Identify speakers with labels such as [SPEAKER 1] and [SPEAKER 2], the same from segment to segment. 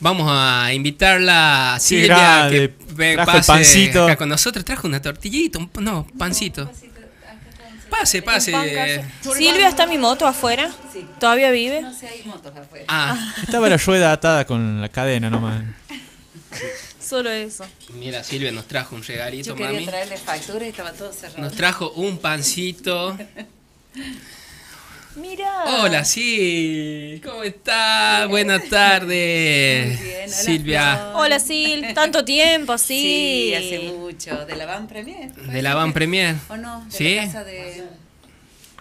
[SPEAKER 1] Vamos a invitarla a Silvia
[SPEAKER 2] grande.
[SPEAKER 1] que
[SPEAKER 2] Trajo el
[SPEAKER 1] pase
[SPEAKER 2] pancito.
[SPEAKER 1] acá con nosotros. Trajo una tortillita, un, no, pancito. Pase, pase.
[SPEAKER 3] Silvia, ¿está mi moto afuera? ¿Todavía vive?
[SPEAKER 4] No sé, hay motos afuera.
[SPEAKER 1] Ah,
[SPEAKER 2] Estaba la rueda atada con la cadena nomás.
[SPEAKER 3] Solo eso.
[SPEAKER 1] mira, Silvia nos trajo un regalito,
[SPEAKER 4] Yo quería
[SPEAKER 1] mami.
[SPEAKER 4] traerle factura y estaba todo cerrado.
[SPEAKER 1] Nos trajo un pancito.
[SPEAKER 3] Mira.
[SPEAKER 1] Hola, sí. ¿Cómo está? Buenas tardes.
[SPEAKER 4] Muy bien, hola,
[SPEAKER 1] Silvia.
[SPEAKER 4] Flor.
[SPEAKER 3] Hola, Sil. Tanto tiempo, sí.
[SPEAKER 4] Sí, hace mucho. De la Van Premier. ¿fue?
[SPEAKER 1] De la Van Premier.
[SPEAKER 4] ¿O no? De
[SPEAKER 1] Sí.
[SPEAKER 4] la casa de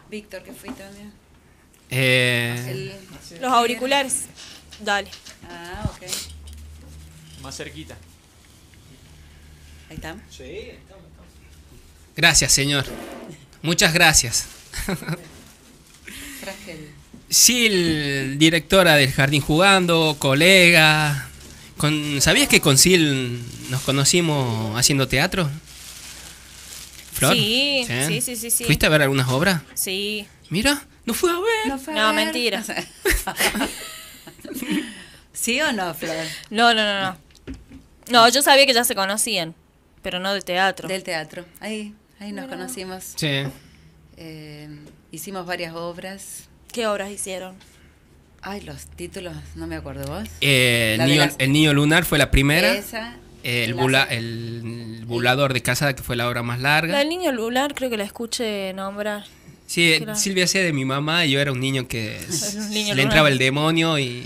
[SPEAKER 4] Víctor que fui también.
[SPEAKER 1] Eh,
[SPEAKER 4] El-
[SPEAKER 3] Los auriculares. Dale.
[SPEAKER 4] Ah, ok.
[SPEAKER 2] Más cerquita.
[SPEAKER 4] Ahí está.
[SPEAKER 1] gracias, señor. Muchas gracias. Sil, directora del Jardín Jugando, colega. Con, ¿Sabías que con Sil nos conocimos haciendo teatro? Flor?
[SPEAKER 3] Sí, sí, sí, sí, sí.
[SPEAKER 1] ¿Fuiste a ver algunas obras?
[SPEAKER 3] Sí.
[SPEAKER 1] Mira, no fue a ver.
[SPEAKER 4] fue a
[SPEAKER 3] No,
[SPEAKER 4] ver.
[SPEAKER 3] mentira.
[SPEAKER 4] ¿Sí o no, Flor?
[SPEAKER 3] No, no, no, no. No, yo sabía que ya se conocían, pero no de teatro.
[SPEAKER 4] Del teatro. Ahí, ahí nos conocimos.
[SPEAKER 1] Sí.
[SPEAKER 4] Eh, hicimos varias obras.
[SPEAKER 3] ¿Qué obras hicieron?
[SPEAKER 4] Ay, los títulos, no me acuerdo vos.
[SPEAKER 1] Eh, el,
[SPEAKER 4] La
[SPEAKER 1] niño,
[SPEAKER 4] las-
[SPEAKER 1] el niño lunar fue la primera.
[SPEAKER 4] Esa.
[SPEAKER 1] El,
[SPEAKER 4] la-
[SPEAKER 1] bula- el bulador de casada, que fue la obra más
[SPEAKER 3] La
[SPEAKER 1] larga.
[SPEAKER 3] del niño lunar creo que la escuché nombrar.
[SPEAKER 1] Sí, eh,
[SPEAKER 3] Claro.
[SPEAKER 1] Silvia hacía de mi mamá y yo era un niño que s-
[SPEAKER 3] un niño
[SPEAKER 1] le entraba el demonio y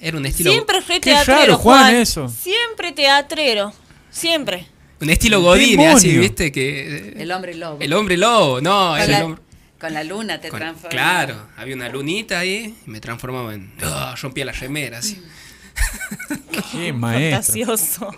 [SPEAKER 1] era un estilo
[SPEAKER 3] Siempre fue
[SPEAKER 2] Qué
[SPEAKER 3] teatrero,
[SPEAKER 2] raro, Juan,
[SPEAKER 3] Juan.
[SPEAKER 2] eso.
[SPEAKER 3] Siempre teatrero. Siempre.
[SPEAKER 1] Un estilo Godín,
[SPEAKER 2] Demonio.
[SPEAKER 1] así, ¿viste? Que
[SPEAKER 4] El hombre lobo.
[SPEAKER 1] el hombre lobo, no,
[SPEAKER 4] con, la,
[SPEAKER 1] hombre
[SPEAKER 4] con la luna te
[SPEAKER 1] con-
[SPEAKER 4] transforma.
[SPEAKER 1] Claro, había una lunita ahí y me transformaba en ah, rompía la remera así.
[SPEAKER 2] Qué maestro.
[SPEAKER 3] Fantasioso.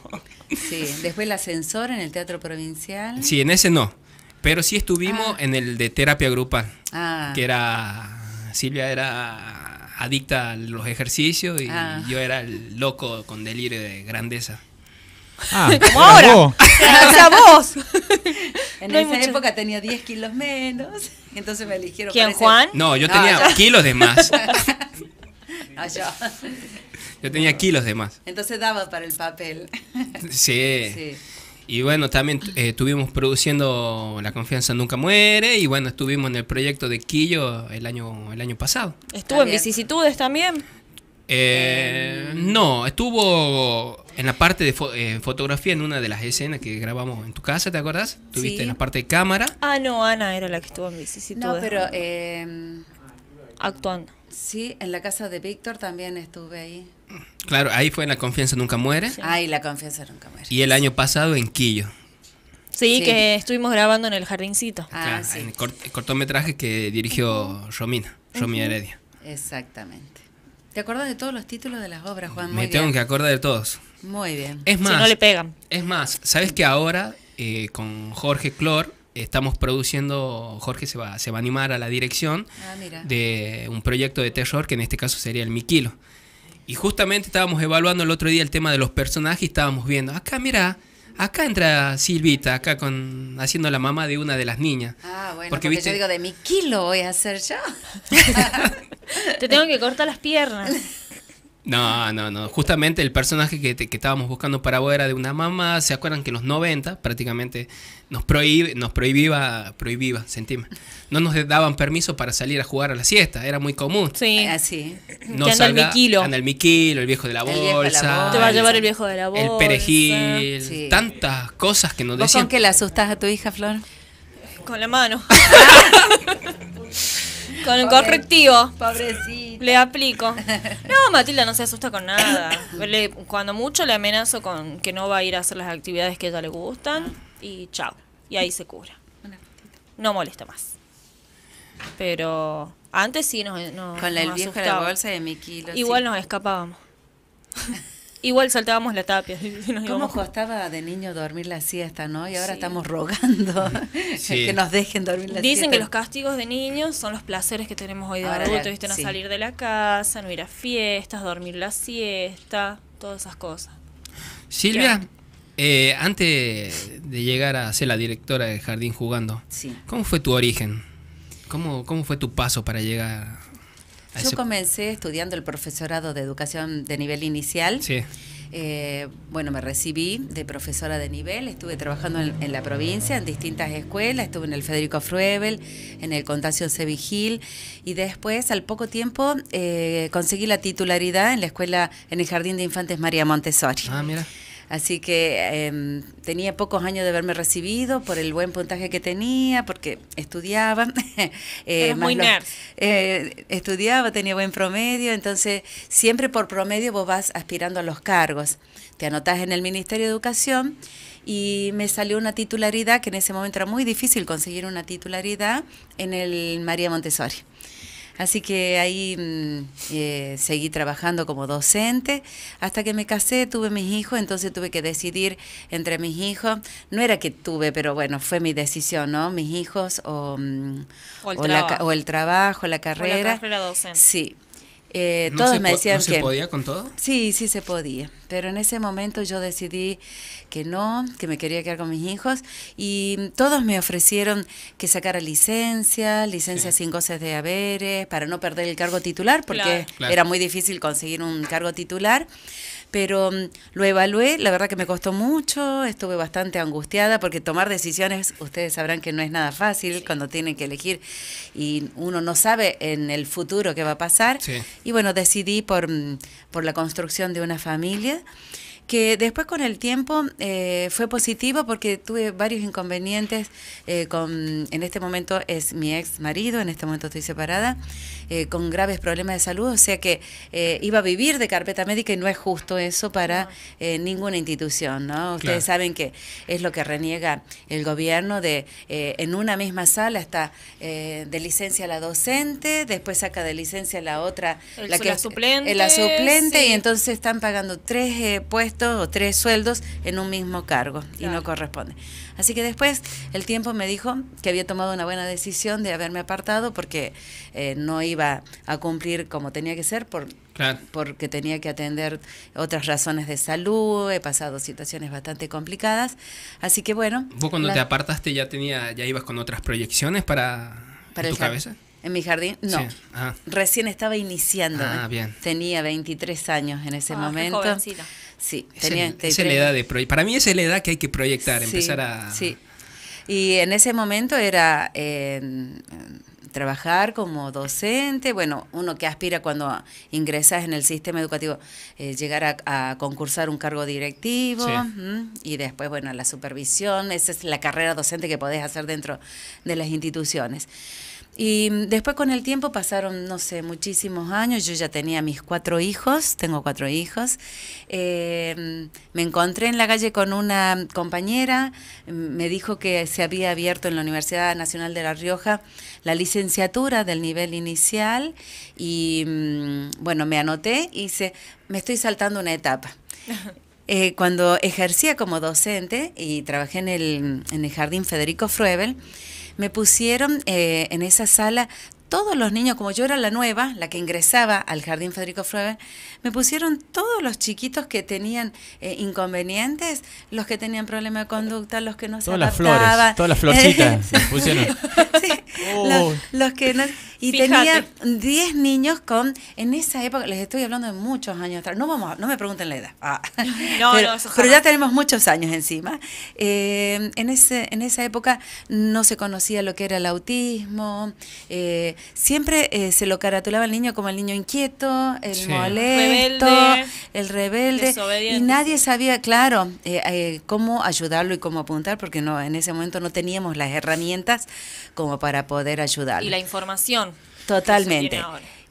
[SPEAKER 4] Sí, después el ascensor en el Teatro Provincial.
[SPEAKER 1] Sí, en ese no, pero sí estuvimos en el de terapia grupal.
[SPEAKER 4] Ah,
[SPEAKER 1] que era Silvia era adicta a los ejercicios y
[SPEAKER 4] Ah.
[SPEAKER 1] yo era el loco con delirio de grandeza.
[SPEAKER 2] Ah,
[SPEAKER 3] Como ahora.
[SPEAKER 2] vos.
[SPEAKER 3] o sea, vos.
[SPEAKER 4] en
[SPEAKER 3] no
[SPEAKER 4] esa
[SPEAKER 3] mucho-
[SPEAKER 4] época tenía 10 kilos menos. Entonces me eligieron.
[SPEAKER 3] ¿Quién, Juan?
[SPEAKER 1] No, yo
[SPEAKER 4] No,
[SPEAKER 1] tenía
[SPEAKER 4] yo-
[SPEAKER 1] kilos de más.
[SPEAKER 4] No, yo.
[SPEAKER 1] Yo tenía kilos de más.
[SPEAKER 4] Entonces daba para el papel.
[SPEAKER 1] Sí.
[SPEAKER 4] Sí.
[SPEAKER 1] Y bueno, también eh, estuvimos produciendo La confianza nunca muere y bueno, estuvimos en el proyecto de Quillo el año el año pasado.
[SPEAKER 3] Estuvo en vicisitudes también.
[SPEAKER 1] Eh, no, estuvo en la parte de fo- eh, fotografía en una de las escenas que grabamos en tu casa, ¿te acuerdas? Estuviste
[SPEAKER 4] Sí.
[SPEAKER 1] en la parte de cámara.
[SPEAKER 3] Ah, no, Ana era la que estuvo en vicisitudes.
[SPEAKER 4] No, pero eh,
[SPEAKER 3] Actuando.
[SPEAKER 4] sí, en la casa de Víctor también estuve ahí.
[SPEAKER 1] Claro, ahí fue en La confianza nunca muere.
[SPEAKER 4] Ay, la confianza nunca muere.
[SPEAKER 1] Y el año pasado en Quillo.
[SPEAKER 3] Sí,
[SPEAKER 4] Sí.
[SPEAKER 3] que estuvimos grabando en el jardincito.
[SPEAKER 4] Ah,
[SPEAKER 1] Claro,
[SPEAKER 4] sí.
[SPEAKER 1] en el, cort- el cortometraje que dirigió Romina, Romina Heredia.
[SPEAKER 4] Exactamente. ¿Te acuerdas de todos los títulos de las obras, Juan?
[SPEAKER 1] Me
[SPEAKER 4] Muy
[SPEAKER 1] tengo
[SPEAKER 4] bien.
[SPEAKER 1] que acordar de todos.
[SPEAKER 4] Muy bien.
[SPEAKER 1] Es
[SPEAKER 3] Si
[SPEAKER 1] más,
[SPEAKER 3] no le pegan.
[SPEAKER 1] es más, ¿sabes que ahora eh, con Jorge Clor estamos produciendo, Jorge se va, se va a animar a la dirección
[SPEAKER 4] Ah, mira.
[SPEAKER 1] de un proyecto de terror que en este caso sería el Miquilo. Y justamente estábamos evaluando el otro día el tema de los personajes y estábamos viendo, acá mira, acá entra Silvita, acá con haciendo la mamá de una de las niñas.
[SPEAKER 4] Ah, bueno,
[SPEAKER 1] Porque,
[SPEAKER 4] porque,
[SPEAKER 1] viste-
[SPEAKER 4] yo digo, de mi kilo voy a hacer yo.
[SPEAKER 3] Te tengo que cortar las piernas.
[SPEAKER 1] No, no, no. Justamente el personaje que, te- que estábamos buscando para vos era de una mamá. ¿Se acuerdan que en los 90 prácticamente nos, prohíbe, nos prohibía, prohibía, sentime, no nos daban permiso para salir a jugar a la siesta? Era muy común.
[SPEAKER 3] Sí.
[SPEAKER 4] Así.
[SPEAKER 1] No
[SPEAKER 3] Que anda el miquilo.
[SPEAKER 1] Anda el miquilo, el viejo de la
[SPEAKER 4] de
[SPEAKER 1] bolsa.
[SPEAKER 3] Te va a llevar el viejo de la bolsa.
[SPEAKER 1] El perejil.
[SPEAKER 4] Sí.
[SPEAKER 1] Tantas cosas que nos
[SPEAKER 4] ¿Vos
[SPEAKER 1] decían.
[SPEAKER 4] con qué le asustás a tu hija, Flor?
[SPEAKER 3] Con la mano. con el correctivo.
[SPEAKER 4] Pobrecita.
[SPEAKER 3] Le aplico. No, Matilda no se asusta con nada. Le- cuando mucho le amenazo con que no va a ir a hacer las actividades que a ella le gustan y chao. Y ahí se cura. No molesta más. Pero antes sí nos, nos
[SPEAKER 4] Con la, el
[SPEAKER 3] nos
[SPEAKER 4] viejo de la bolsa de mi kilo.
[SPEAKER 3] Igual
[SPEAKER 4] sí.
[SPEAKER 3] nos escapábamos. Igual saltábamos la tapia. y nos
[SPEAKER 4] ¿Cómo
[SPEAKER 3] íbamos-
[SPEAKER 4] costaba de niño dormir la siesta, no? Y ahora estamos rogando
[SPEAKER 1] Sí.
[SPEAKER 4] que nos dejen dormir la siesta.
[SPEAKER 3] Dicen que los castigos de niños son los placeres que tenemos hoy de
[SPEAKER 4] Ahora
[SPEAKER 3] adultos,
[SPEAKER 4] ya,
[SPEAKER 3] ¿viste? No
[SPEAKER 4] sí.
[SPEAKER 3] salir de la casa, no ir a fiestas, dormir la siesta, todas esas cosas.
[SPEAKER 1] Silvia, eh, antes de llegar a ser la directora del Jardín Jugando,
[SPEAKER 4] Sí.
[SPEAKER 1] ¿cómo fue tu origen? ¿Cómo, cómo fue tu paso para llegar A
[SPEAKER 4] Yo
[SPEAKER 1] ese-
[SPEAKER 4] comencé estudiando el profesorado de educación de nivel inicial.
[SPEAKER 1] Sí.
[SPEAKER 4] Eh, bueno, me recibí de profesora de nivel, estuve trabajando en, en la provincia, en distintas escuelas, estuve en el Federico Fruebel, en el Contacio Sevigil y después, al poco tiempo, eh, conseguí la titularidad en la escuela, en el Jardín de Infantes María Montessori.
[SPEAKER 1] Ah, mira.
[SPEAKER 4] Así que eh, tenía pocos años de haberme recibido por el buen puntaje que tenía, porque estudiaba. eh,
[SPEAKER 3] muy nerd.
[SPEAKER 4] eh, estudiaba, tenía buen promedio, entonces siempre por promedio vos vas aspirando a los cargos. Te anotás en el Ministerio de Educación y me salió una titularidad, que en ese momento era muy difícil conseguir una titularidad, en el María Montessori. Así que ahí mm, eh, seguí trabajando como docente hasta que me casé, tuve mis hijos, entonces tuve que decidir entre mis hijos. No era que tuve, pero bueno, fue mi decisión, ¿no? Mis hijos o, mm,
[SPEAKER 3] O el
[SPEAKER 4] o la ca-
[SPEAKER 3] trabajo.
[SPEAKER 4] o el trabajo, la carrera.
[SPEAKER 3] carrera docente.
[SPEAKER 4] Sí. Eh,
[SPEAKER 1] ¿No
[SPEAKER 4] todos me decían
[SPEAKER 1] ¿No se
[SPEAKER 4] que...
[SPEAKER 1] podía con todo?
[SPEAKER 4] Sí, sí se podía, pero en ese momento yo decidí que no, que me quería quedar con mis hijos y todos me ofrecieron que sacara licencia, licencia sin goces de haberes, para no perder el cargo titular, porque
[SPEAKER 3] Claro.
[SPEAKER 1] Claro.
[SPEAKER 4] era muy difícil conseguir un cargo titular. Pero mm, lo evalué, la verdad que me costó mucho, estuve bastante angustiada porque tomar decisiones, ustedes sabrán que no es nada fácil cuando tienen que elegir y uno no sabe en el futuro qué va a pasar.
[SPEAKER 1] Sí.
[SPEAKER 4] Y bueno, decidí por, mm, por la construcción de una familia que después con el tiempo eh, fue positivo porque tuve varios inconvenientes eh, con, en este momento es mi ex marido, en este momento estoy separada, eh, con graves problemas de salud, o sea que eh, iba a vivir de carpeta médica y no es justo eso para ninguna institución, ¿no? Ustedes
[SPEAKER 1] Claro.
[SPEAKER 4] saben que es lo que reniega el gobierno de en una misma sala está eh, de licencia la docente, después saca de licencia la otra,
[SPEAKER 3] El
[SPEAKER 4] la que
[SPEAKER 3] la suplente,
[SPEAKER 4] la suplente
[SPEAKER 3] sí.
[SPEAKER 4] y entonces están pagando tres eh, puestos o tres sueldos en un mismo cargo y no corresponde. Así que después el tiempo me dijo que había tomado una buena decisión de haberme apartado porque eh, no iba a cumplir como tenía que ser por
[SPEAKER 1] Claro.
[SPEAKER 4] porque tenía que atender otras razones de salud, he pasado situaciones bastante complicadas, así que bueno.
[SPEAKER 1] ¿Vos cuando
[SPEAKER 4] la-
[SPEAKER 1] te apartaste ya tenía, ya ibas con otras proyecciones para,
[SPEAKER 4] para
[SPEAKER 1] en tu cabeza?
[SPEAKER 4] En mi jardín, no.
[SPEAKER 1] Sí. Ah,
[SPEAKER 4] Recién estaba iniciando.
[SPEAKER 1] Ah,
[SPEAKER 4] ¿eh?
[SPEAKER 1] bien.
[SPEAKER 4] Tenía 23 años en ese
[SPEAKER 3] Ah, qué
[SPEAKER 4] momento.
[SPEAKER 3] jovencita.
[SPEAKER 4] Sí, tenía
[SPEAKER 1] es
[SPEAKER 4] 23.
[SPEAKER 1] la edad de Para mí esa es la edad que hay que proyectar,
[SPEAKER 4] Sí,
[SPEAKER 1] empezar a...
[SPEAKER 4] Sí. Y en ese momento era eh, trabajar como docente, bueno, uno que aspira cuando ingresas en el sistema educativo, eh, llegar a, a concursar un cargo directivo y después, bueno, la supervisión, esa es la carrera docente que podés hacer dentro de las instituciones. Y después con el tiempo pasaron, no sé, muchísimos años. Yo ya tenía mis cuatro hijos, tengo cuatro hijos. Eh, me encontré en la calle con una compañera, me dijo que se había abierto en la Universidad Nacional de La Rioja la licenciatura del nivel inicial y mm, bueno, me anoté y se, me estoy saltando una etapa. Eh, cuando ejercía como docente y trabajé en el, en el Jardín Federico Fruebel, me pusieron eh, en esa sala todos los niños, como yo era la nueva, la que ingresaba al Jardín Federico Fruebel, me pusieron todos los chiquitos que tenían eh, inconvenientes, los que tenían problemas de conducta, los que no se
[SPEAKER 2] Todas las
[SPEAKER 4] adaptaban.
[SPEAKER 2] flores, todas las florcitas pusieron.
[SPEAKER 4] Sí,
[SPEAKER 2] Oh.
[SPEAKER 4] los, los que no- y
[SPEAKER 3] Fíjate.
[SPEAKER 4] tenía 10 niños con en esa época les estoy hablando de muchos años atrás no vamos a- no me pregunten la edad Ah.
[SPEAKER 3] No,
[SPEAKER 4] pero,
[SPEAKER 3] no,
[SPEAKER 4] ya tenemos muchos años encima Eh, en ese en esa época no se conocía lo que era el autismo eh, siempre eh, se lo caratulaba al niño como el niño inquieto el
[SPEAKER 1] Sí.
[SPEAKER 4] molesto
[SPEAKER 3] Rebelde.
[SPEAKER 4] el rebelde y nadie sabía claro eh, eh, cómo ayudarlo y cómo apuntar porque no en ese momento no teníamos las herramientas como para poder ayudarlo
[SPEAKER 3] Y la información.
[SPEAKER 4] Totalmente.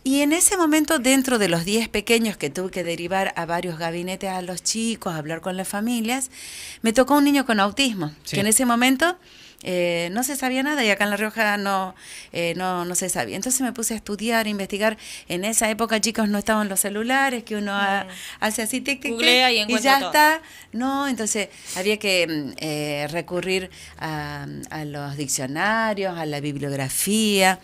[SPEAKER 4] Y en ese momento, dentro de los 10 pequeños que tuve que derivar a varios gabinetes a los chicos, a hablar con las familias, me tocó un niño con autismo,
[SPEAKER 1] Sí.
[SPEAKER 4] que en ese momento eh, no se sabía nada y acá en La Rioja no, eh, no, no se sabía. Entonces me puse a estudiar, a investigar. En esa época, chicos, no estaban los celulares, que uno hace así, tic, tic, tic,
[SPEAKER 3] Googlea y
[SPEAKER 4] y ya
[SPEAKER 3] todo.
[SPEAKER 4] está. No, entonces había que mm, eh, recurrir a, a los diccionarios, a la bibliografía.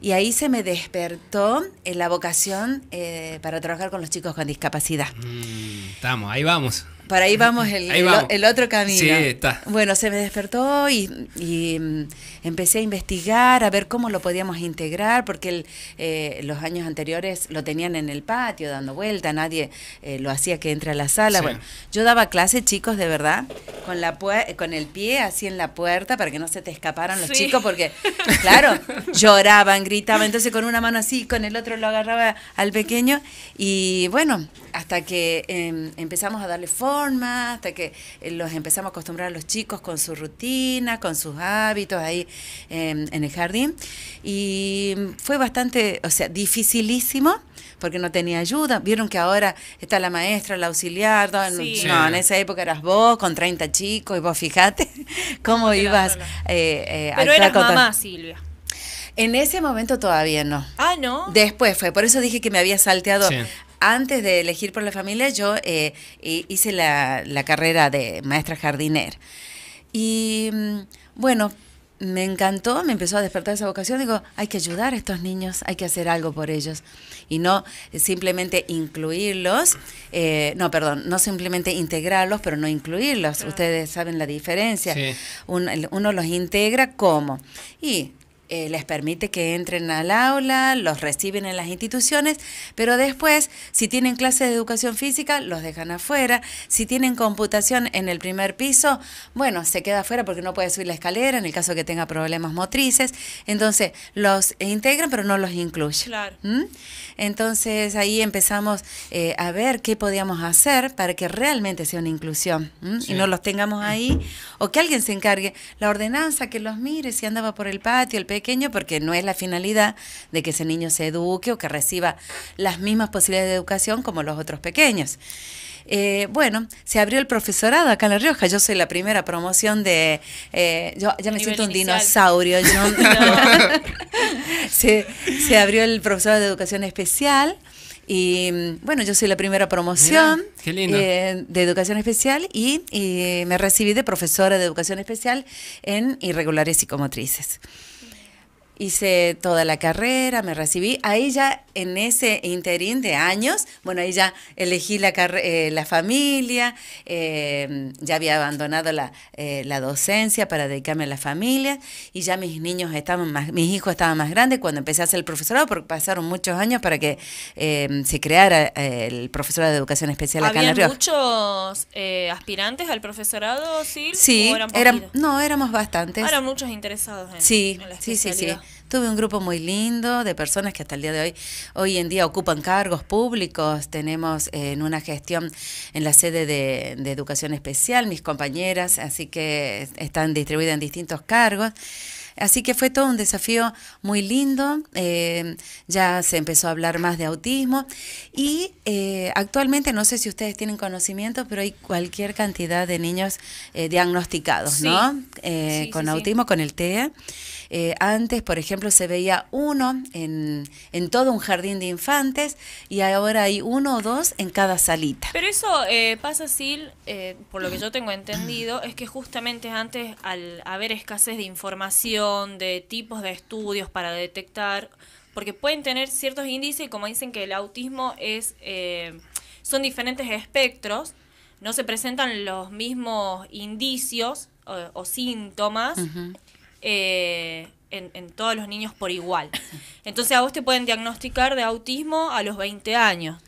[SPEAKER 4] Y ahí se me despertó eh, la vocación eh, para trabajar con los chicos con discapacidad.
[SPEAKER 1] Mm, estamos, ahí vamos.
[SPEAKER 4] Por ahí vamos el,
[SPEAKER 1] Ahí
[SPEAKER 4] el-
[SPEAKER 1] vamos.
[SPEAKER 4] el otro camino.
[SPEAKER 1] Sí, está.
[SPEAKER 4] Bueno, se me despertó y, y, mm, empecé a investigar, a ver cómo lo podíamos integrar, porque el, eh, los años anteriores lo tenían en el patio dando vuelta, nadie eh, lo hacía que entre a la sala.
[SPEAKER 1] Sí.
[SPEAKER 4] Bueno, yo daba clases, chicos, de verdad, con, la con el pie así en la puerta para que no se te escaparan los
[SPEAKER 3] Sí.
[SPEAKER 4] chicos, porque, claro, lloraban, gritaban, entonces con una mano así, con el otro lo agarraba al pequeño y bueno, hasta que em, empezamos a darle forma, hasta que eh, los empezamos a acostumbrar a los chicos con su rutina, con sus hábitos ahí em, en el jardín y fue bastante, o sea, dificilísimo porque no tenía ayuda. Vieron que ahora está la maestra, la auxiliar, todo en-
[SPEAKER 3] Sí.
[SPEAKER 4] no, en esa época eras vos con 30 chicos y vos fijate cómo ibas eh, eh, a
[SPEAKER 3] Pero eras mamá, Silvia.
[SPEAKER 4] En ese momento todavía no.
[SPEAKER 3] Ah, ¿no?
[SPEAKER 4] Después fue, por eso dije que me había salteado.
[SPEAKER 1] Sí.
[SPEAKER 4] Antes de elegir por la familia, yo eh, hi- hice la, la carrera de maestra jardinera. Y mm, bueno, me encantó, me empezó a despertar esa vocación. Digo, hay que ayudar a estos niños, hay que hacer algo por ellos. Y no simplemente incluirlos, eh, no, perdón, no simplemente integrarlos, pero no incluirlos. Ustedes saben la diferencia.
[SPEAKER 1] Sí.
[SPEAKER 4] Uno los integra como. Y eh, les permite que entren al aula, los reciben en las instituciones, pero después, si tienen clases de educación física, los dejan afuera. Si tienen computación en el primer piso, bueno, se queda afuera porque no puede subir la escalera en el caso que tenga problemas motrices. Entonces, los integran, pero no los incluyen.
[SPEAKER 3] Claro.
[SPEAKER 4] ¿Mm? Entonces ahí empezamos eh, a ver qué podíamos hacer para que realmente sea una inclusión ¿m?
[SPEAKER 1] Sí.
[SPEAKER 4] y no los tengamos ahí o que alguien se encargue la ordenanza, que los mire si andaba por el patio el pequeño, porque no es la finalidad de que ese niño se eduque o que reciba las mismas posibilidades de educación como los otros pequeños. Eh, bueno, se abrió el profesorado acá en La Rioja. Yo soy la primera promoción de. eh, yo ya me siento un
[SPEAKER 3] inicial.
[SPEAKER 4] dinosaurio. yo no- se, se abrió el profesorado de educación especial. Y mm, bueno, yo soy la primera promoción
[SPEAKER 1] Mira,
[SPEAKER 4] eh, de educación especial y, y me recibí de profesora de educación especial en irregulares psicomotrices. Hice toda la carrera, me recibí. Ahí ya en ese interín de años, bueno, ahí ya elegí la, eh, la familia, eh, ya había abandonado la, eh, la docencia para dedicarme a la familia y ya mis niños estaban más, mis hijos estaban más grandes cuando empecé a hacer el profesorado, porque pasaron muchos años para que eh, se creara eh, el profesorado de educación especial acá en La
[SPEAKER 3] ¿Había
[SPEAKER 4] Rioja.
[SPEAKER 3] muchos eh, aspirantes al profesorado, Sil?
[SPEAKER 4] Sí,
[SPEAKER 3] ¿O eran
[SPEAKER 4] eran, no, éramos bastantes.
[SPEAKER 3] Ahora muchos interesados en,
[SPEAKER 4] Sí,
[SPEAKER 3] en la
[SPEAKER 4] sí, sí, sí. Tuve un grupo muy lindo de personas que hasta el día de hoy, hoy en día ocupan cargos públicos. Tenemos eh, en una gestión en la sede de, de educación especial, mis compañeras, así que están distribuidas en distintos cargos. Así que fue todo un desafío muy lindo, eh, ya se empezó a hablar más de autismo y eh, actualmente, no sé si ustedes tienen conocimiento, pero hay cualquier cantidad de niños eh, diagnosticados,
[SPEAKER 3] Sí.
[SPEAKER 4] ¿no?
[SPEAKER 3] Sí,
[SPEAKER 4] con
[SPEAKER 3] sí,
[SPEAKER 4] autismo, con el TEA. Antes, por ejemplo, se veía uno en, en todo un jardín de infantes y ahora hay uno o dos en cada salita.
[SPEAKER 3] Pero eso eh, pasa, Sil, eh, por lo que yo tengo entendido, es que justamente antes, al haber escasez de información, de tipos de estudios para detectar, porque pueden tener ciertos índices, y como dicen que el autismo es eh, son diferentes espectros, no se presentan los mismos indicios o, o síntomas eh, en, en todos los niños por igual. Entonces a vos te pueden diagnosticar de autismo a los 20 años.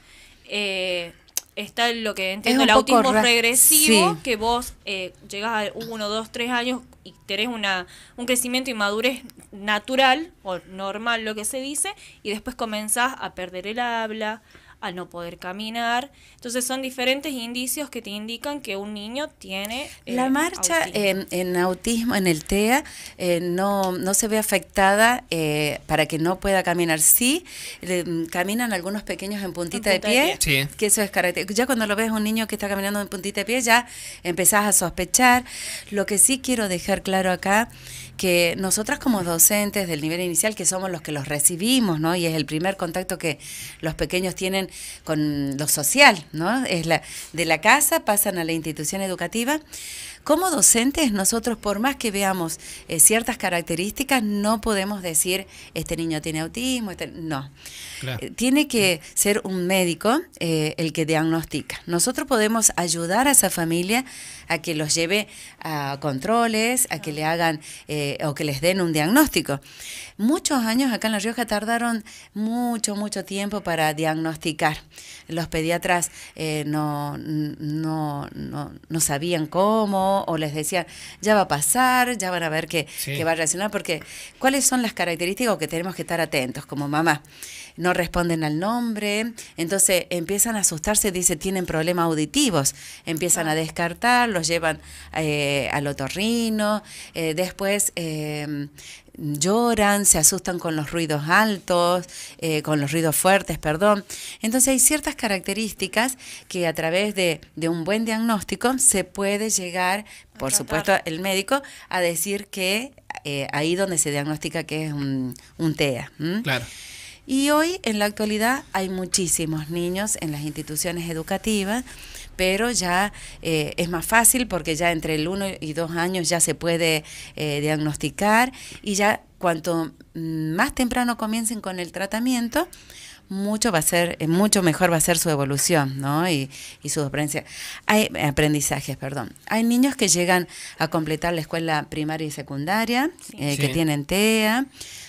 [SPEAKER 3] Eh, está lo que entiendo el autismo regresivo,
[SPEAKER 4] sí.
[SPEAKER 3] que vos eh, llegás a 1, 2, 3 años y tenés una, un crecimiento y madurez natural o normal, lo que se dice, y después comenzás a perder el habla, a no poder caminar. Entonces son diferentes indicios que te indican que un niño tiene... eh,
[SPEAKER 4] La marcha
[SPEAKER 3] autismo.
[SPEAKER 4] en, en autismo, en el TEA, eh, no, no se ve afectada eh, para que no pueda caminar. Sí, eh, caminan algunos pequeños en puntita,
[SPEAKER 3] En punta
[SPEAKER 4] de,
[SPEAKER 3] de
[SPEAKER 4] pie,
[SPEAKER 1] pie.
[SPEAKER 4] que eso es característico. Ya cuando lo ves un niño que está caminando en puntita de pie, ya empezás a sospechar. Lo que sí quiero dejar claro acá, que nosotras como docentes del nivel inicial, que somos los que los recibimos, ¿no? Y es el primer contacto que los pequeños tienen con lo social, ¿no? Es la, de la casa pasan a la institución educativa. Como docentes, nosotros por más que veamos eh, ciertas características, no podemos decir, este niño tiene autismo, este... no.
[SPEAKER 1] Claro.
[SPEAKER 4] Eh, Tiene que ser un médico eh, el que diagnostica. Nosotros podemos ayudar a esa familia a que los lleve a controles, a que le hagan o que les den un diagnóstico. Muchos años acá en La Rioja tardaron mucho, mucho tiempo para diagnosticar. Los pediatras no, no, no, no sabían cómo o les decían, ya va a pasar, ya van a ver que,
[SPEAKER 1] Sí.
[SPEAKER 4] que va a reaccionar, porque ¿cuáles son las características que tenemos que estar atentos como mamá? No responden al nombre, entonces empiezan a asustarse, dice, tienen problemas auditivos, empiezan a descartar, los llevan eh, al otorrino, eh, después eh, lloran, se asustan con los ruidos altos, eh, con los ruidos fuertes, perdón. Entonces hay ciertas características que a través de, de un buen diagnóstico se puede llegar, por supuesto, el médico a decir que eh, ahí donde se diagnostica que es un, un TEA.
[SPEAKER 1] Claro.
[SPEAKER 4] Y hoy, en la actualidad, hay muchísimos niños en las instituciones educativas, pero ya eh, es más fácil porque ya entre el 1 y 2 años ya se puede eh, diagnosticar y ya cuanto más temprano comiencen con el tratamiento, mucho va a ser, eh, mucho mejor va a ser su evolución, ¿no? Y, y su aprendizaje. Hay aprendizajes, perdón. Hay niños que llegan a completar la escuela primaria y secundaria, eh, que tienen TEA.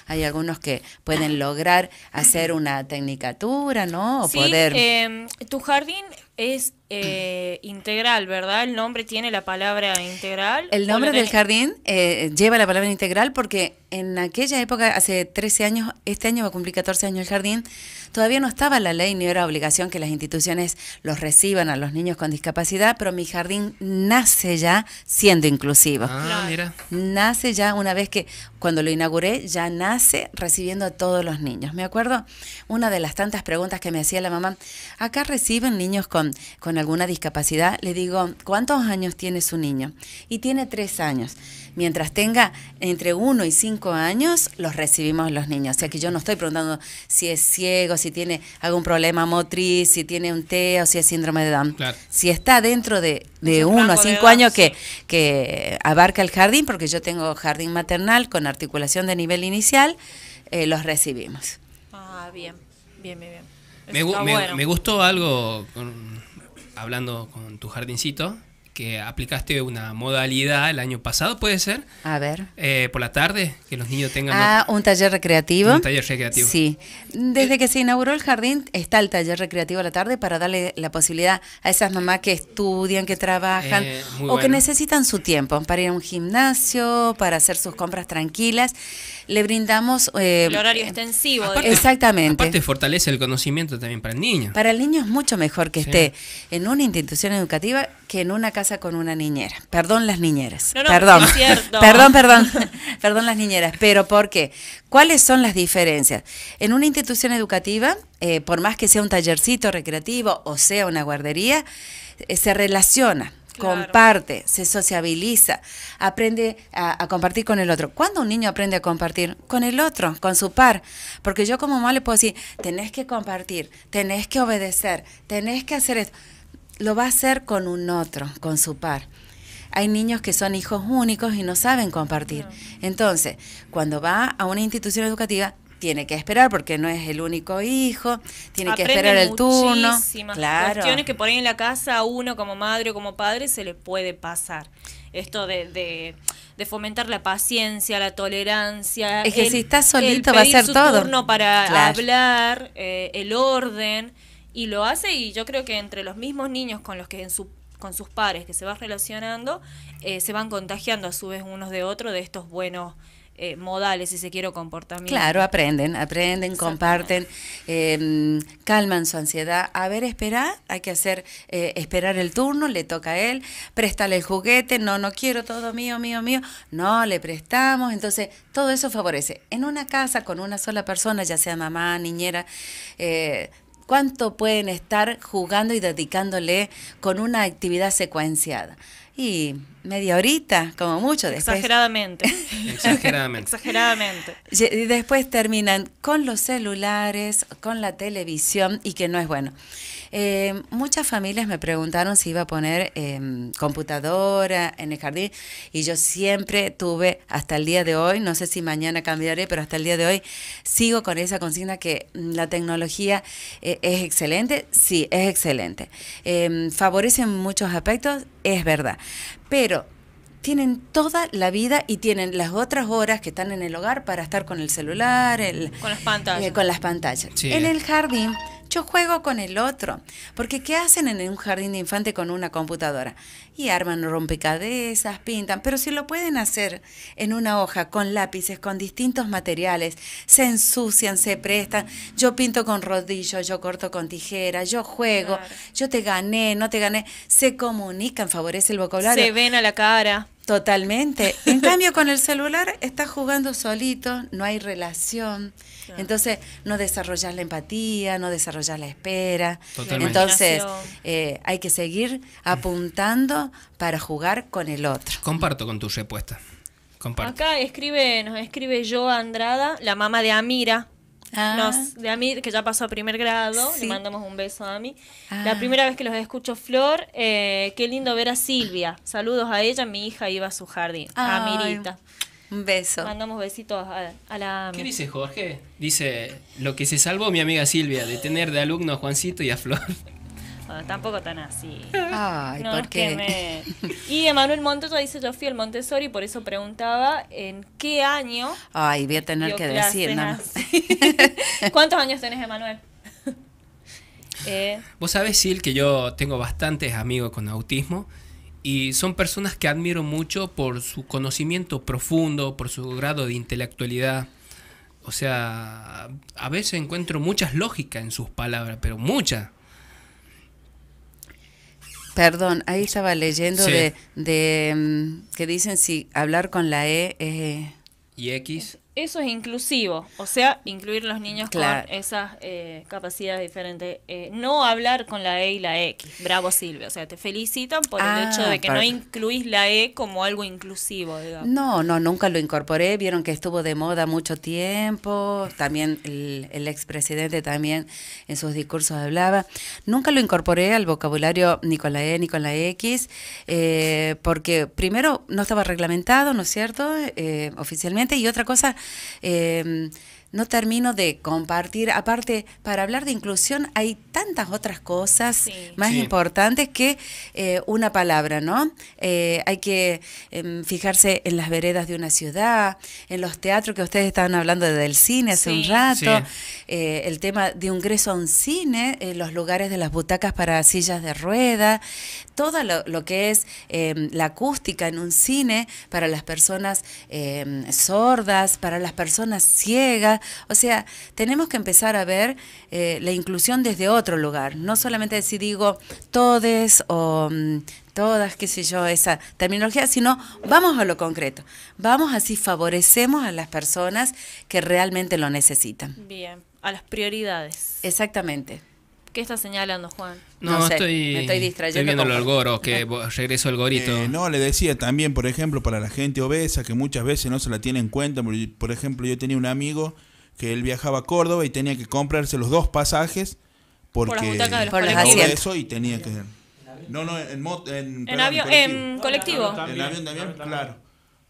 [SPEAKER 4] Hay algunos que pueden lograr hacer una tecnicatura, ¿no? O
[SPEAKER 3] Sí,
[SPEAKER 4] poder.
[SPEAKER 3] eh, tu jardín es eh, integral, ¿verdad? El nombre tiene la palabra integral.
[SPEAKER 4] El
[SPEAKER 3] ¿O
[SPEAKER 4] nombre del jardín eh, lleva la palabra integral porque en aquella época, hace 13 años, este año va a cumplir 14 años el jardín, todavía no estaba la ley ni era obligación que las instituciones los reciban a los niños con discapacidad, pero mi jardín nace ya siendo inclusivo.
[SPEAKER 1] Ah,
[SPEAKER 3] Claro.
[SPEAKER 1] mira.
[SPEAKER 4] nace ya una vez que cuando lo inauguré ya nace recibiendo a todos los niños. Me acuerdo una de las tantas preguntas que me hacía la mamá, acá reciben niños con, con alguna discapacidad, le digo, ¿cuántos años tiene su niño? Y tiene tres años. Mientras tenga entre uno y cinco años, los recibimos los niños. O sea que yo no estoy preguntando si es ciego, si tiene algún problema motriz, si tiene un TEA o si es síndrome de Down.
[SPEAKER 1] Claro.
[SPEAKER 4] Si está dentro de, de uno a cinco años que, que abarca el jardín, porque yo tengo jardín maternal con articulación de nivel inicial, eh, los recibimos.
[SPEAKER 3] Ah, bien, bien, bien, bien.
[SPEAKER 1] Me,
[SPEAKER 3] bueno.
[SPEAKER 1] gustó algo, con- hablando con tu jardincito, que aplicaste una modalidad el año pasado, ¿puede ser?
[SPEAKER 4] A ver.
[SPEAKER 1] Eh, por la tarde, que los niños tengan
[SPEAKER 4] Ah, un taller recreativo.
[SPEAKER 1] un taller recreativo.
[SPEAKER 4] Sí. Desde que se inauguró el jardín está el taller recreativo a la tarde para darle la posibilidad a esas mamás que estudian, que trabajan
[SPEAKER 1] Eh,
[SPEAKER 4] o que necesitan su tiempo para ir a un gimnasio, para hacer sus compras tranquilas. Le brindamos... eh,
[SPEAKER 3] El horario extensivo.
[SPEAKER 1] Aparte-.
[SPEAKER 4] Exactamente.
[SPEAKER 1] Aparte fortalece el conocimiento también para el niño.
[SPEAKER 4] Para el niño es mucho mejor que
[SPEAKER 1] Sí.
[SPEAKER 4] esté en una institución educativa que en una casa con una niñera. Perdón las niñeras.
[SPEAKER 3] No, no,
[SPEAKER 4] perdón.
[SPEAKER 3] es cierto.
[SPEAKER 4] Perdón, perdón. perdón las niñeras. Pero ¿por qué? ¿Cuáles son las diferencias? En una institución educativa, eh, por más que sea un tallercito recreativo o sea una guardería, eh, se relaciona.
[SPEAKER 3] Claro.
[SPEAKER 4] Comparte, se sociabiliza, aprende a, a compartir con el otro. ¿Cuándo un niño aprende a compartir? Con el otro, con su par. Porque yo como mamá le puedo decir, tenés que compartir, tenés que obedecer, tenés que hacer esto. Lo va a hacer con un otro, con su par. Hay niños que son hijos únicos y no saben compartir. Entonces, cuando va a una institución educativa, tiene que esperar porque no es el único hijo, tiene que esperar el turno. Claro.
[SPEAKER 3] cuestiones que por ahí en la casa a uno como madre o como padre se le puede pasar. Esto de, de, de fomentar la paciencia, la tolerancia.
[SPEAKER 4] Es que si estás solito va a ser
[SPEAKER 3] su
[SPEAKER 4] todo.
[SPEAKER 3] turno para
[SPEAKER 4] Claro.
[SPEAKER 3] hablar, eh, el orden. Y lo hace y yo creo que entre los mismos niños con los que en su con sus pares que se van relacionando, eh, se van contagiando a su vez unos de otros de estos buenos eh, modales, si se quiere, o comportamientos.
[SPEAKER 4] Claro, aprenden, aprenden, comparten, eh, calman su ansiedad. A ver, espera, hay que hacer, eh, esperar el turno, le toca a él, préstale el juguete, no, no quiero todo mío, mío, mío, no, le prestamos. Entonces, todo eso favorece. En una casa con una sola persona, ya sea mamá, niñera, eh, ¿cuánto pueden estar jugando y dedicándole con una actividad secuenciada? Y media horita, como mucho, después
[SPEAKER 3] Exageradamente.
[SPEAKER 1] Exageradamente.
[SPEAKER 3] Exageradamente.
[SPEAKER 4] y después terminan con los celulares, con la televisión y que no es bueno. Eh, muchas familias me preguntaron si iba a poner em, computadora en el jardín y yo siempre tuve, hasta el día de hoy, no sé si mañana cambiaré, pero hasta el día de hoy sigo con esa consigna que mm, la tecnología eh, es excelente, sí, es excelente. Em, favorece en muchos aspectos, es verdad, pero tienen toda la vida y tienen las otras horas que están en el hogar para estar con el celular, el,
[SPEAKER 3] Con las pantallas.
[SPEAKER 4] eh, con las pantallas.
[SPEAKER 1] Sí.
[SPEAKER 4] En el jardín yo juego con el otro, porque ¿qué hacen en un jardín de infante con una computadora? Y arman rompecabezas, pintan, pero si lo pueden hacer en una hoja con lápices, con distintos materiales, se ensucian, se prestan, yo pinto con rodillo, yo corto con tijera, yo juego,
[SPEAKER 3] Claro.
[SPEAKER 4] yo te gané, no te gané, se comunican, favorece el vocabulario.
[SPEAKER 3] Se ven a la cara.
[SPEAKER 4] Totalmente. En cambio, con el celular estás jugando solito, no hay relación.
[SPEAKER 3] Claro.
[SPEAKER 4] Entonces, no desarrollas la empatía, no desarrollas la espera.
[SPEAKER 1] Totalmente.
[SPEAKER 4] Entonces, eh, hay que seguir apuntando para jugar con el otro.
[SPEAKER 1] Comparto con tu respuesta. Comparto.
[SPEAKER 3] Acá escribe, nos escribe yo Andrada, la mamá de Amira.
[SPEAKER 4] Ah.
[SPEAKER 3] Nos, de Amir, que ya pasó a primer grado,
[SPEAKER 4] Sí.
[SPEAKER 3] le mandamos un beso a Ami.
[SPEAKER 4] Ah.
[SPEAKER 3] La primera vez que los escucho, Flor, eh, qué lindo ver a Silvia. Saludos a ella, mi hija iba a su jardín, a
[SPEAKER 4] Ay,
[SPEAKER 3] Amirita.
[SPEAKER 4] Un beso.
[SPEAKER 3] Mandamos besitos a, a la Ami.
[SPEAKER 1] ¿Qué dice Jorge? Dice, lo que se salvó mi amiga Silvia de tener de alumno a Juancito y a Flor.
[SPEAKER 3] Bueno, tampoco tan así.
[SPEAKER 4] Ay,
[SPEAKER 3] No,
[SPEAKER 4] ¿por qué?
[SPEAKER 3] me- Y Emanuel Montoya dice, yo fui al Montessori, por eso preguntaba en qué año
[SPEAKER 4] Ay, voy a tener que decir, ¿no?
[SPEAKER 3] así. ¿Cuántos años tenés, Emanuel? Eh,
[SPEAKER 1] Vos sabés, Sil, que yo tengo bastantes amigos con autismo y son personas que admiro mucho por su conocimiento profundo, por su grado de intelectualidad. O sea, a veces encuentro muchas lógicas en sus palabras, pero muchas.
[SPEAKER 4] Perdón, ahí estaba leyendo
[SPEAKER 1] Sí.
[SPEAKER 4] de, de mm, que dicen si hablar con la E es...
[SPEAKER 1] Y X.
[SPEAKER 3] Eso es inclusivo, o sea, incluir los niños
[SPEAKER 4] Claro.
[SPEAKER 3] con esas eh, capacidades diferentes. Eh, no hablar con la E y la X. Bravo, Silvia. O sea, te felicitan por
[SPEAKER 4] Ah,
[SPEAKER 3] el hecho de que no incluís la E como algo inclusivo, digamos.
[SPEAKER 4] No, no, nunca lo incorporé. Vieron que estuvo de moda mucho tiempo. También el, el expresidente también en sus discursos hablaba. Nunca lo incorporé al vocabulario ni con la E ni con la X, eh, porque primero no estaba reglamentado, ¿no es cierto? Eh, oficialmente. Y otra cosa, eh, no termino de compartir. Aparte, para hablar de inclusión hay tantas otras cosas
[SPEAKER 3] Sí.
[SPEAKER 4] más
[SPEAKER 1] Sí.
[SPEAKER 4] importantes que eh, una palabra, ¿no? Eh, hay que em, fijarse en las veredas de una ciudad, en los teatros que ustedes estaban hablando del cine hace
[SPEAKER 3] Sí.
[SPEAKER 4] un rato,
[SPEAKER 1] Sí.
[SPEAKER 4] eh, el tema de ingreso a un cine, eh, los lugares de las butacas para sillas de rueda, todo lo, lo que es em, la acústica en un cine para las personas em, sordas, para las personas ciegas. O sea, tenemos que empezar a ver eh, la inclusión desde otro lugar, no solamente si digo todes o mm, todas, qué sé yo, esa terminología, sino vamos a lo concreto. Vamos así favorecemos a las personas que realmente lo necesitan.
[SPEAKER 3] Bien, a las prioridades.
[SPEAKER 4] Exactamente.
[SPEAKER 3] ¿Qué está señalando, Juan?
[SPEAKER 1] No,
[SPEAKER 4] No sé,
[SPEAKER 1] estoy,
[SPEAKER 4] me estoy distrayendo
[SPEAKER 1] viendo
[SPEAKER 4] con-
[SPEAKER 1] el goro, que regreso al gorito.
[SPEAKER 5] Eh, no, le decía también, por ejemplo, para la gente obesa, que muchas veces no se la tiene en cuenta. porque, Por ejemplo, yo tenía un amigo que él viajaba a Córdoba y tenía que comprarse los dos pasajes porque
[SPEAKER 3] las butacas de los
[SPEAKER 4] Por los
[SPEAKER 5] obeso y tenía que... No, no, en, mot- en,
[SPEAKER 3] En
[SPEAKER 5] perdón,
[SPEAKER 3] avión, en colectivo.
[SPEAKER 5] En avión también, claro.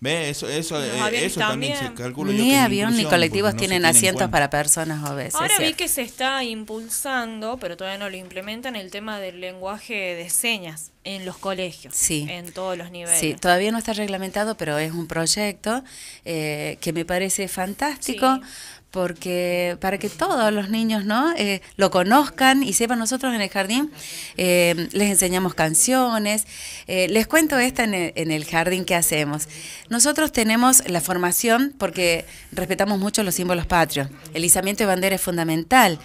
[SPEAKER 5] ¿Ve? Eso, eso, eh, eso también,
[SPEAKER 3] también.
[SPEAKER 5] se calcula yo
[SPEAKER 4] Ni
[SPEAKER 5] es
[SPEAKER 4] avión ni colectivos
[SPEAKER 5] no
[SPEAKER 4] tienen
[SPEAKER 5] tiene en
[SPEAKER 4] asientos
[SPEAKER 5] cuenta.
[SPEAKER 4] para personas obesas.
[SPEAKER 3] Ahora vi que se está impulsando, pero todavía no lo implementan, el tema del lenguaje de señas en los colegios.
[SPEAKER 4] Sí.
[SPEAKER 3] En todos los niveles.
[SPEAKER 4] Sí, todavía no está reglamentado, pero es un proyecto eh, que me parece fantástico.
[SPEAKER 3] Sí.
[SPEAKER 4] Porque para que todos los niños no Eh, lo conozcan y sepan, nosotros en el jardín eh, les enseñamos canciones. Eh, les cuento esta en el, en el jardín que hacemos. Nosotros tenemos la formación porque respetamos mucho los símbolos patrios. El izamiento de bandera es fundamental.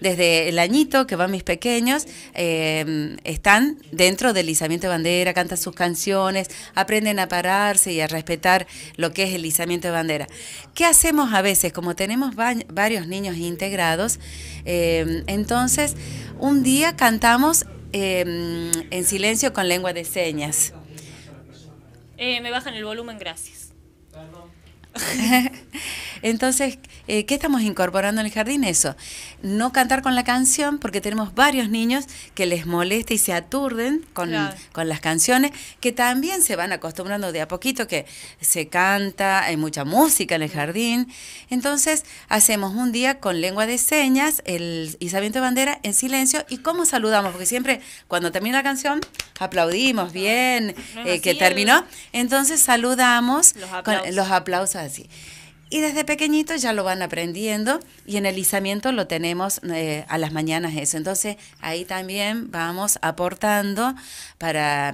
[SPEAKER 4] Desde el añito que van mis pequeños, eh, están dentro del izamiento de bandera, cantan sus canciones, aprenden a pararse y a respetar lo que es el izamiento de bandera. ¿Qué hacemos a veces? Como tenemos va- varios niños integrados, eh, entonces un día cantamos eh, en silencio con lengua de señas.
[SPEAKER 3] Eh, me bajan el volumen, gracias.
[SPEAKER 4] Entonces, eh, ¿qué estamos incorporando en el jardín? Eso, no cantar con la canción, porque tenemos varios niños que les molesta y se aturden con,
[SPEAKER 3] Claro.
[SPEAKER 4] con las canciones, que también se van acostumbrando de a poquito, que se canta, hay mucha música en el jardín. Entonces, hacemos un día con lengua de señas, el izamiento de bandera en silencio, y cómo saludamos, porque siempre cuando termina la canción aplaudimos bien, eh, que terminó. Entonces saludamos
[SPEAKER 3] Los
[SPEAKER 4] con los aplausos así. Y desde pequeñitos ya lo van aprendiendo y en el izamiento lo tenemos eh, a las mañanas eso. Entonces ahí también vamos aportando para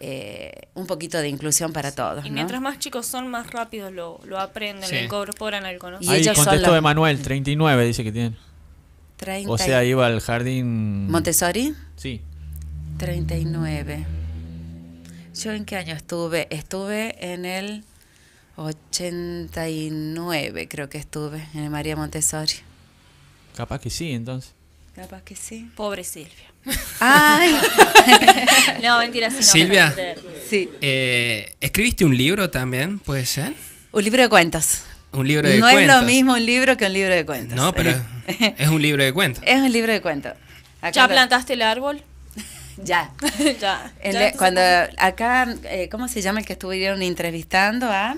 [SPEAKER 4] eh, un poquito de inclusión para todos.
[SPEAKER 3] Y
[SPEAKER 4] ¿no?
[SPEAKER 3] mientras más chicos son, más rápido lo, lo aprenden,
[SPEAKER 1] Sí.
[SPEAKER 3] lo incorporan al
[SPEAKER 4] Y
[SPEAKER 3] conocimiento.
[SPEAKER 2] Ahí
[SPEAKER 4] ellos son
[SPEAKER 2] contestó
[SPEAKER 4] los-
[SPEAKER 2] Emanuel, 39 dice que tiene.
[SPEAKER 4] 30
[SPEAKER 2] O sea, iba al jardín...
[SPEAKER 4] Montessori,
[SPEAKER 2] Sí.
[SPEAKER 4] 39. ¿Yo en qué año estuve? Estuve en el 89, creo que estuve, en el María Montessori.
[SPEAKER 2] Capaz que sí, entonces.
[SPEAKER 4] Capaz que sí.
[SPEAKER 3] Pobre Silvia.
[SPEAKER 4] ¡Ay!
[SPEAKER 3] No, mentira, sí, no.
[SPEAKER 1] Silvia.
[SPEAKER 3] no, no, no.
[SPEAKER 4] sí.
[SPEAKER 1] Eh, ¿Escribiste un libro también? ¿Puede ser?
[SPEAKER 4] Un libro de cuentos.
[SPEAKER 1] Un libro de
[SPEAKER 4] no
[SPEAKER 1] cuentos.
[SPEAKER 4] es lo mismo un libro que un libro de cuentos.
[SPEAKER 1] No, pero es un libro de cuentos.
[SPEAKER 4] es un libro de cuentos. Acá
[SPEAKER 3] ¿Ya plantaste el árbol?
[SPEAKER 4] Ya.
[SPEAKER 3] ya.
[SPEAKER 4] Cuando acá, eh, ¿cómo se llama el que estuvieron entrevistando a?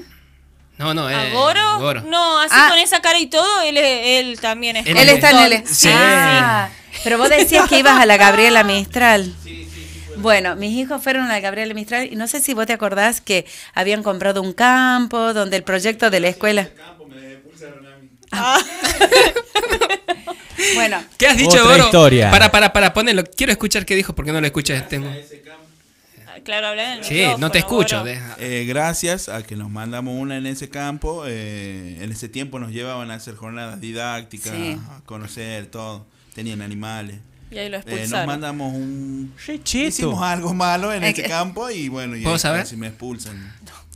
[SPEAKER 1] No, no,
[SPEAKER 3] ¿A
[SPEAKER 1] eh,
[SPEAKER 3] Goro?
[SPEAKER 1] Goro.
[SPEAKER 3] No, así
[SPEAKER 4] Ah.
[SPEAKER 3] con esa cara y todo, él, es- él también es
[SPEAKER 1] Él
[SPEAKER 4] Él está en el...
[SPEAKER 1] Sí.
[SPEAKER 4] Ah, pero vos decías que ibas a la Gabriela Mistral. Bueno, mis hijos fueron a la Gabriela Mistral y no sé si vos te acordás que habían comprado un campo donde el proyecto de la escuela... Ah. bueno,
[SPEAKER 1] ¿Qué has dicho,
[SPEAKER 2] Otra
[SPEAKER 1] Goro?
[SPEAKER 2] historia.
[SPEAKER 1] Para, para, para, ponelo. Quiero escuchar qué dijo porque no lo escuché. Tengo...
[SPEAKER 3] Ah, Claro, habla en el
[SPEAKER 1] Sí, no te escucho.
[SPEAKER 5] Eh, gracias a que nos mandamos una en ese campo, eh, en ese tiempo nos llevaban a hacer jornadas didácticas,
[SPEAKER 4] Sí.
[SPEAKER 5] a conocer todo, tenían animales.
[SPEAKER 3] Y ahí lo
[SPEAKER 5] Eh, nos
[SPEAKER 3] expulsaron.
[SPEAKER 5] mandamos un...
[SPEAKER 2] Re cheto.
[SPEAKER 5] Hicimos algo malo en
[SPEAKER 4] Es
[SPEAKER 5] ese
[SPEAKER 4] que-
[SPEAKER 5] campo y bueno, y
[SPEAKER 1] ¿Puedo saber?
[SPEAKER 5] casi me expulsan.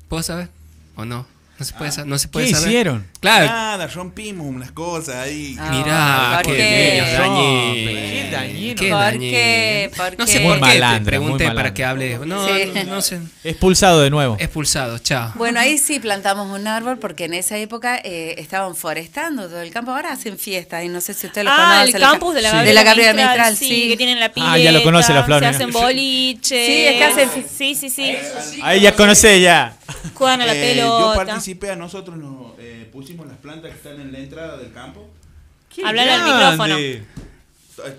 [SPEAKER 1] ¿Puedo saber? ¿O no? No se
[SPEAKER 5] Ah.
[SPEAKER 1] puede, sa- no se puede
[SPEAKER 2] ¿Qué
[SPEAKER 1] saber.
[SPEAKER 2] hicieron?
[SPEAKER 1] Claro.
[SPEAKER 5] Nada, rompimos unas cosas ahí.
[SPEAKER 4] Ah.
[SPEAKER 1] Mirá,
[SPEAKER 4] ¿por
[SPEAKER 1] qué
[SPEAKER 4] qué?
[SPEAKER 2] dañino.
[SPEAKER 1] Qué
[SPEAKER 4] ¿Por
[SPEAKER 1] dañino.
[SPEAKER 4] qué? ¿Por
[SPEAKER 1] No sé
[SPEAKER 2] Muy
[SPEAKER 1] por qué. te pregunté para que hable. No,
[SPEAKER 4] Sí.
[SPEAKER 1] no, no sé.
[SPEAKER 2] Expulsado de nuevo.
[SPEAKER 1] Expulsado, chao.
[SPEAKER 4] Bueno, ahí sí plantamos un árbol porque en esa época eh, estaban forestando todo el campo. Ahora hacen fiestas y no sé si usted lo
[SPEAKER 3] Ah,
[SPEAKER 4] conoce.
[SPEAKER 3] el campus de la
[SPEAKER 2] Sí.
[SPEAKER 4] De la Gabriela
[SPEAKER 3] Mistral,
[SPEAKER 4] Mistral,
[SPEAKER 3] sí,
[SPEAKER 4] sí.
[SPEAKER 3] que tienen la pileta.
[SPEAKER 2] Ah, ya lo conoce la Flor,
[SPEAKER 3] Se hacen boliche.
[SPEAKER 4] Sí, es que hacen-
[SPEAKER 3] Sí, sí, sí.
[SPEAKER 2] Ahí ya conoce ya.
[SPEAKER 3] Juegan a la
[SPEAKER 5] Eh, yo
[SPEAKER 3] pelota.
[SPEAKER 5] participé, a nosotros nos eh, pusimos las plantas que están en la entrada del campo.
[SPEAKER 3] Hablar al.
[SPEAKER 5] T-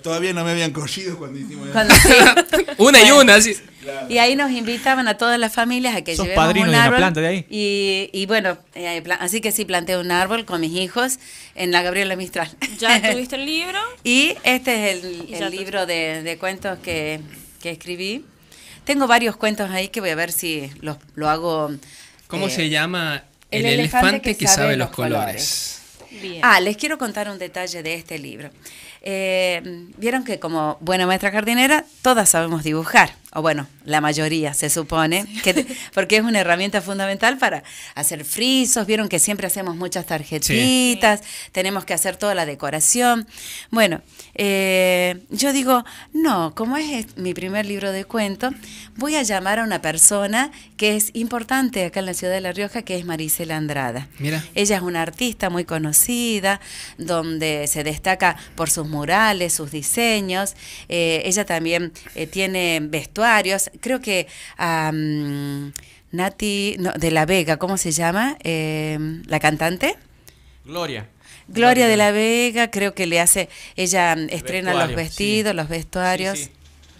[SPEAKER 5] Todavía no me habían cogido cuando hicimos eso.
[SPEAKER 4] Cuando- sí.
[SPEAKER 1] Una y una, así.
[SPEAKER 4] Y ahí nos invitaban a todas las familias a que
[SPEAKER 2] Sos
[SPEAKER 4] llevemos un
[SPEAKER 2] de una
[SPEAKER 4] árbol.
[SPEAKER 2] planta de ahí.
[SPEAKER 4] Y, y bueno, eh, así que sí planté un árbol con mis hijos en la Gabriela Mistral.
[SPEAKER 3] Ya tuviste el libro.
[SPEAKER 4] y este es el, el libro de, de cuentos que, que escribí. Tengo varios cuentos ahí que voy a ver si los, lo hago.
[SPEAKER 1] ¿Cómo
[SPEAKER 4] eh,
[SPEAKER 1] se llama?
[SPEAKER 4] el
[SPEAKER 1] El,
[SPEAKER 4] elefante
[SPEAKER 1] elefante,
[SPEAKER 4] que
[SPEAKER 1] que,
[SPEAKER 4] sabe
[SPEAKER 1] sabe
[SPEAKER 4] los
[SPEAKER 1] los colores.
[SPEAKER 3] Bien.
[SPEAKER 4] Ah, les quiero contar un detalle de este libro. Eh, Vieron que como buena maestra jardinera, todas sabemos dibujar, o bueno, la mayoría se supone, que te- porque es una herramienta fundamental para hacer frisos. Vieron que siempre hacemos muchas tarjetitas, tenemos que hacer toda la decoración. Bueno, eh, yo digo, no, como es mi primer libro de cuento, voy a llamar a una persona que es importante acá en la ciudad de La Rioja, que es Marisela Andrada.
[SPEAKER 1] Mira.
[SPEAKER 4] Ella es una artista muy conocida, donde se destaca por sus murales, sus diseños. Eh, ella también eh, tiene vestuarios. Creo que am, Nati no, de la Vega, ¿cómo se llama? Eh, la cantante.
[SPEAKER 2] Gloria.
[SPEAKER 4] Gloria de la Vega, creo que le hace, ella estrena los vestidos,
[SPEAKER 2] sí.
[SPEAKER 4] los vestuarios.
[SPEAKER 2] Sí, sí.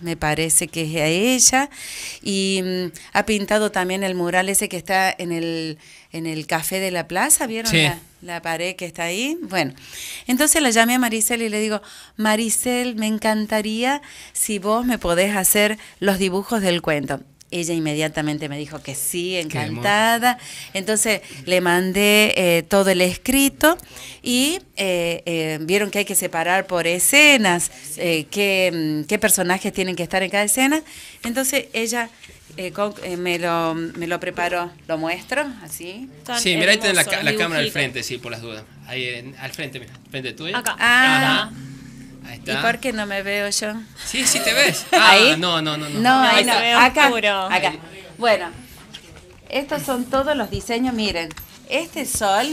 [SPEAKER 4] Me parece que es a ella. Y mm, ha pintado también el mural ese que está en el, en el café de la plaza. ¿Vieron
[SPEAKER 1] Sí.
[SPEAKER 4] la, la pared que está ahí? Bueno, entonces la llamé a Maricel y le digo, Maricel, me encantaría si vos me podés hacer los dibujos del cuento. Ella inmediatamente me dijo que sí, encantada. Entonces le mandé eh, todo el escrito y eh, eh, vieron que hay que separar por escenas, eh, qué, mm, qué personajes tienen que estar en cada escena. Entonces ella eh, co- eh, me, lo, me lo preparó, lo muestro así.
[SPEAKER 3] Tan
[SPEAKER 1] Sí, mira, ahí tenés la, la cámara al frente, sí, por las dudas. Ahí en- al frente, mira. Frente tuyo.
[SPEAKER 3] Acá.
[SPEAKER 4] Ah.
[SPEAKER 1] Ajá. Ahí
[SPEAKER 4] ¿Y
[SPEAKER 1] está.
[SPEAKER 4] por qué no me veo yo?
[SPEAKER 1] Sí, sí te ves. Ah,
[SPEAKER 4] ¿Ahí?
[SPEAKER 1] no, no, no, no.
[SPEAKER 4] No, ahí
[SPEAKER 3] ahí
[SPEAKER 4] no.
[SPEAKER 3] se ve
[SPEAKER 4] Acá,
[SPEAKER 3] oscuro.
[SPEAKER 4] acá. Bueno, estos son todos los diseños. Miren, este sol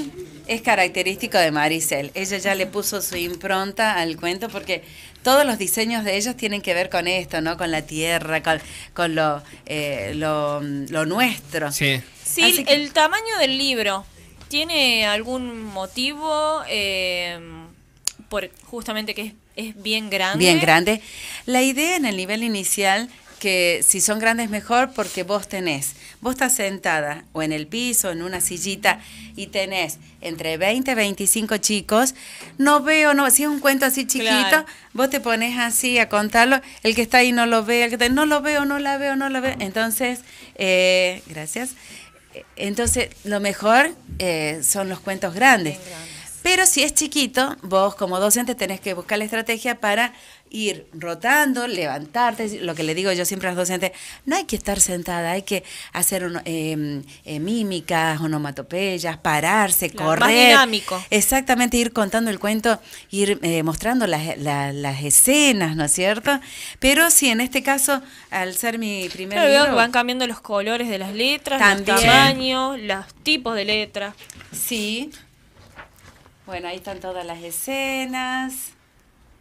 [SPEAKER 4] Es característico de Maricel. Ella ya le puso su impronta al cuento porque todos los diseños de ellos tienen que ver con esto, ¿no? Con la tierra, con, con lo, eh, lo, lo nuestro.
[SPEAKER 1] Sí.
[SPEAKER 3] Sí,
[SPEAKER 4] Así que-
[SPEAKER 3] el tamaño del libro. ¿Tiene algún motivo? eh, por justamente que es, es bien grande.
[SPEAKER 4] Bien grande. La idea en el nivel inicial que si son grandes mejor porque vos tenés, vos estás sentada o en el piso, en una sillita y tenés entre 20 y 25 chicos, no veo, no, si es un cuento así chiquito,
[SPEAKER 3] Claro.
[SPEAKER 4] vos te pones así a contarlo, el que está ahí no lo ve, el que está, no lo veo, no la veo, no la veo. Entonces, eh, gracias. Entonces, lo mejor eh, son los cuentos grandes.
[SPEAKER 3] Grandes.
[SPEAKER 4] Pero si es chiquito, vos como docente tenés que buscar la estrategia para ir rotando, levantarte, lo que le digo yo siempre a los docentes, no hay que estar sentada, hay que hacer uno- eh, eh, mímicas, onomatopeyas, pararse,
[SPEAKER 3] Claro, más
[SPEAKER 4] correr.
[SPEAKER 3] dinámico.
[SPEAKER 4] Exactamente, ir contando el cuento, ir eh, mostrando las, la- las escenas, ¿no es cierto? Pero sí, en este caso, al ser mi primer
[SPEAKER 3] que
[SPEAKER 4] libro,
[SPEAKER 3] van cambiando los colores de las letras,
[SPEAKER 4] También.
[SPEAKER 3] los tamaños, los tipos de letras.
[SPEAKER 4] Sí. Bueno, ahí están todas las escenas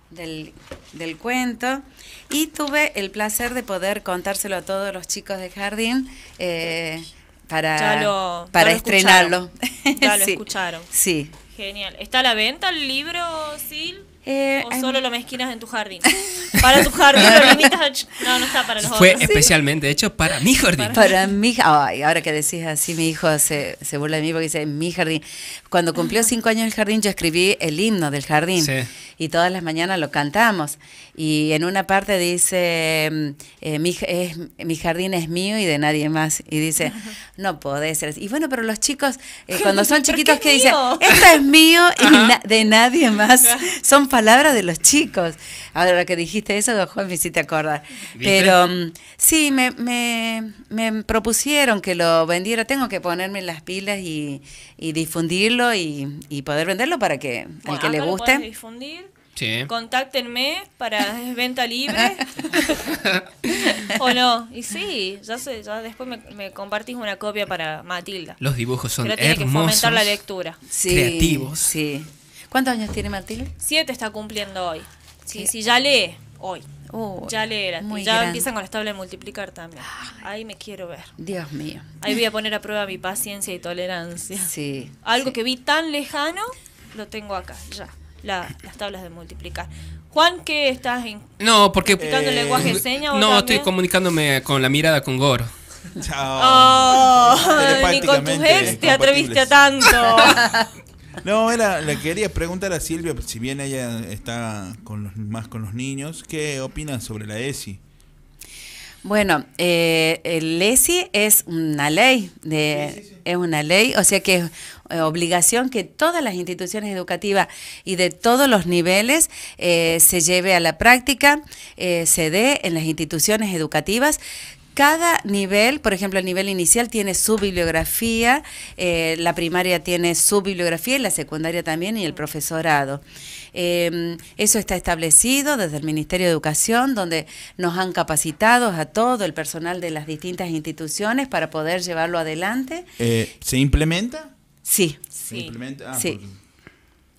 [SPEAKER 4] del, del cuento. Y tuve el placer de poder contárselo a todos los chicos de jardín eh, para,
[SPEAKER 3] lo-
[SPEAKER 4] para
[SPEAKER 3] ya
[SPEAKER 4] estrenarlo.
[SPEAKER 3] Ya lo
[SPEAKER 4] Sí.
[SPEAKER 3] escucharon.
[SPEAKER 4] Sí.
[SPEAKER 3] Genial. ¿Está a la venta el libro, Sil?
[SPEAKER 4] Eh,
[SPEAKER 3] ¿O solo lo mezquinas en tu jardín? Para tu jardín lo limitas a... ch- No, no está para los
[SPEAKER 1] Fue
[SPEAKER 3] otros.
[SPEAKER 1] especialmente hecho para mi jardín.
[SPEAKER 4] Para mi ay, ahora que decís así, mi hijo se, se burla de mí porque dice mi jardín. Cuando cumplió cinco años el jardín, yo escribí el himno del jardín.
[SPEAKER 1] Sí.
[SPEAKER 4] Y todas las mañanas lo cantamos. Y en una parte dice, mm, eh, mi, es, mi jardín es mío y de nadie más. Y dice, no puede ser. Y bueno, pero los chicos, eh, cuando son
[SPEAKER 3] ¿Pero
[SPEAKER 4] chiquitos,
[SPEAKER 3] qué
[SPEAKER 4] que dicen, esto es mío y na- de nadie más. Son palabras de los chicos. Ahora que dijiste eso, Juan, me hiciste acordar.
[SPEAKER 1] ¿Viste?
[SPEAKER 4] Pero mm, sí, me, me, me propusieron que lo vendiera. Tengo que ponerme las pilas y, y difundirlo y, y poder venderlo para que al
[SPEAKER 3] Bueno,
[SPEAKER 4] que le guste.
[SPEAKER 3] difundir.
[SPEAKER 1] Sí.
[SPEAKER 3] Contáctenme para venta libre. ¿O no? Y sí, ya sé, ya después me, me compartís una copia para Matilda.
[SPEAKER 1] Los dibujos son
[SPEAKER 3] Pero tiene que
[SPEAKER 1] hermosos.
[SPEAKER 3] fomentar la lectura.
[SPEAKER 4] Sí,
[SPEAKER 1] creativos.
[SPEAKER 4] Sí. ¿Cuántos años tiene Martín?
[SPEAKER 3] Siete está cumpliendo hoy. Sí, sí, ya lee hoy.
[SPEAKER 4] Oh,
[SPEAKER 3] Ya lee la
[SPEAKER 4] muy
[SPEAKER 3] Ya
[SPEAKER 4] grande.
[SPEAKER 3] empiezan con la tabla de multiplicar también. Ahí me quiero ver.
[SPEAKER 4] Dios mío.
[SPEAKER 3] Ahí voy a poner a prueba mi paciencia y tolerancia.
[SPEAKER 4] Sí.
[SPEAKER 3] Algo que vi tan lejano, lo tengo acá, ya. La- las tablas de multiplicar. Juan, ¿qué estás en-
[SPEAKER 1] No, porque...
[SPEAKER 3] el lenguaje de señas? o
[SPEAKER 1] No,
[SPEAKER 3] también?
[SPEAKER 1] estoy comunicándome con la mirada con Goro.
[SPEAKER 5] Chao.
[SPEAKER 3] Oh, ni con tus ex te atreviste a tanto.
[SPEAKER 5] No, era, le quería preguntar a Silvia, si bien ella está con los, más con los niños, ¿qué opina sobre la ESI?
[SPEAKER 4] Bueno, eh, el ESI es una ley, de, es una ley, o sea que es eh, obligación que todas las instituciones educativas y de todos los niveles eh, se lleve a la práctica, eh, se dé en las instituciones educativas. Cada nivel, por ejemplo, el nivel inicial tiene su bibliografía, eh, la primaria tiene su bibliografía y la secundaria también y el profesorado. Eh, eso está establecido desde el Ministerio de Educación, donde nos han capacitado a todo el personal de las distintas instituciones para poder llevarlo adelante.
[SPEAKER 5] Eh, ¿Se implementa?
[SPEAKER 4] Sí,
[SPEAKER 5] ¿Se
[SPEAKER 3] Sí.
[SPEAKER 5] implementa? Ah,
[SPEAKER 4] Sí.
[SPEAKER 5] porque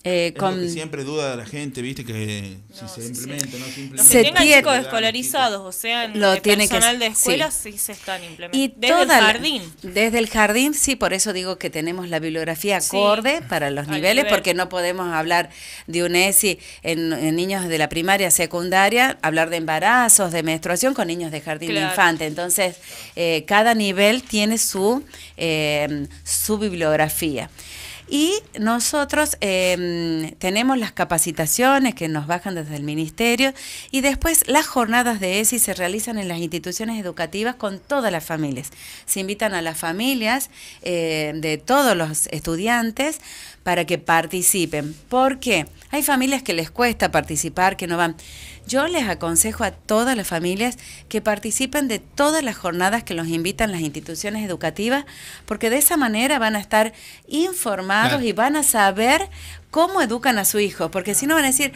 [SPEAKER 4] eh,
[SPEAKER 5] es lo
[SPEAKER 4] con,
[SPEAKER 5] que siempre duda la gente, viste, que si se
[SPEAKER 3] sí,
[SPEAKER 5] implementa o no se
[SPEAKER 3] Los
[SPEAKER 5] implementa.
[SPEAKER 4] Se
[SPEAKER 3] que tengan
[SPEAKER 4] tiene-
[SPEAKER 3] chicos escolarizados, o sea, en
[SPEAKER 4] Lo
[SPEAKER 3] el
[SPEAKER 4] tiene que-
[SPEAKER 3] personal de
[SPEAKER 4] sí.
[SPEAKER 3] escuela, sí. se están implementando.
[SPEAKER 4] y
[SPEAKER 3] Desde el
[SPEAKER 4] la-
[SPEAKER 3] jardín.
[SPEAKER 4] desde el jardín, sí, por eso digo que tenemos la bibliografía
[SPEAKER 3] Sí,
[SPEAKER 4] acorde para los niveles,
[SPEAKER 3] nivel.
[SPEAKER 4] porque no podemos hablar de un ESI en, en niños de la primaria, secundaria, hablar de embarazos, de menstruación con niños de jardín de infante. Entonces, eh, cada nivel tiene su, eh, su bibliografía. Y nosotros eh, tenemos las capacitaciones que nos bajan desde el ministerio y después las jornadas de ESI se realizan en las instituciones educativas con todas las familias. Se invitan a las familias eh, de todos los estudiantes para que participen. ¿Por qué? Hay familias que les cuesta participar, que no van. Yo les aconsejo a todas las familias que participen de todas las jornadas que los invitan las instituciones educativas, porque de esa manera van a estar informados
[SPEAKER 1] Claro.
[SPEAKER 4] y van a saber cómo educan a su hijo, porque si no van a decir,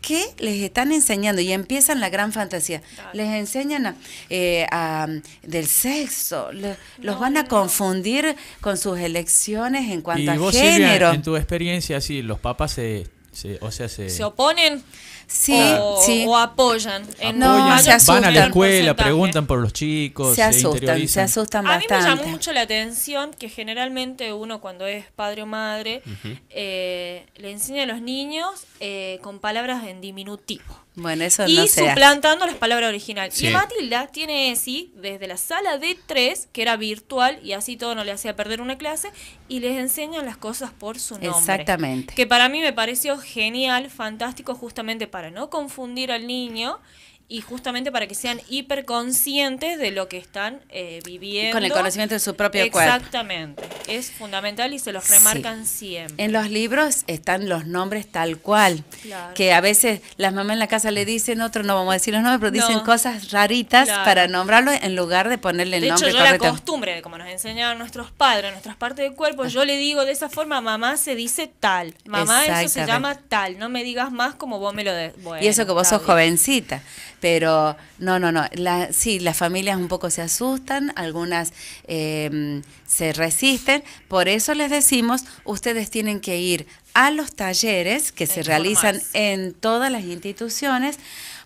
[SPEAKER 4] ¿Qué les están enseñando? Y empiezan la gran fantasía. Les enseñan a, eh, a, del sexo, le- los
[SPEAKER 3] No,
[SPEAKER 4] van a
[SPEAKER 3] no,
[SPEAKER 4] confundir con sus elecciones en cuanto
[SPEAKER 2] Y
[SPEAKER 4] a
[SPEAKER 2] vos,
[SPEAKER 4] género.
[SPEAKER 2] Silvia, en tu experiencia, sí, los papás se, se- o sea, se,
[SPEAKER 3] ¿Se oponen
[SPEAKER 4] Sí,
[SPEAKER 3] o,
[SPEAKER 4] sí.
[SPEAKER 3] o apoyan? En
[SPEAKER 4] No,
[SPEAKER 2] apoyan,
[SPEAKER 4] se
[SPEAKER 2] van a la escuela, preguntan por los chicos,
[SPEAKER 4] se asustan, se asustan
[SPEAKER 3] A mí me
[SPEAKER 4] bastante.
[SPEAKER 3] llamó mucho la atención que generalmente uno cuando es padre o madre eh, le enseña a los niños eh, con palabras en diminutivo.
[SPEAKER 4] Bueno, eso
[SPEAKER 3] y
[SPEAKER 4] no se hace.
[SPEAKER 3] suplantando las palabras originales.
[SPEAKER 1] Sí.
[SPEAKER 3] Y Matilda tiene ESI desde la sala de 3, que era virtual, y así todo no le hacía perder una clase, y les enseñan las cosas por su nombre.
[SPEAKER 4] Exactamente.
[SPEAKER 3] Que para mí me pareció genial, fantástico, justamente para no confundir al niño y justamente para que sean hiperconscientes de lo que están eh, viviendo.
[SPEAKER 4] Con el conocimiento de su propio cuerpo.
[SPEAKER 3] Exactamente. Es fundamental y se los remarcan siempre.
[SPEAKER 4] En los libros están los nombres tal cual.
[SPEAKER 3] Claro.
[SPEAKER 4] Que a veces las mamás en la casa le dicen, otros no vamos a decir los nombres, pero dicen cosas raritas
[SPEAKER 3] Claro.
[SPEAKER 4] para nombrarlo en lugar de ponerle el
[SPEAKER 3] De hecho,
[SPEAKER 4] nombre
[SPEAKER 3] yo la
[SPEAKER 4] correcto.
[SPEAKER 3] costumbre, de como nos enseñaron nuestros padres, nuestras partes del cuerpo, yo le digo de esa forma, mamá se dice tal, mamá eso se llama tal, no me digas más como vos me lo de bueno,
[SPEAKER 4] y eso que vos sos
[SPEAKER 3] bien.
[SPEAKER 4] jovencita. Pero no, no, no. La, sí, las familias un poco se asustan, algunas eh, se resisten. Por eso les decimos, ustedes tienen que ir a los talleres que se realizan en todas las instituciones,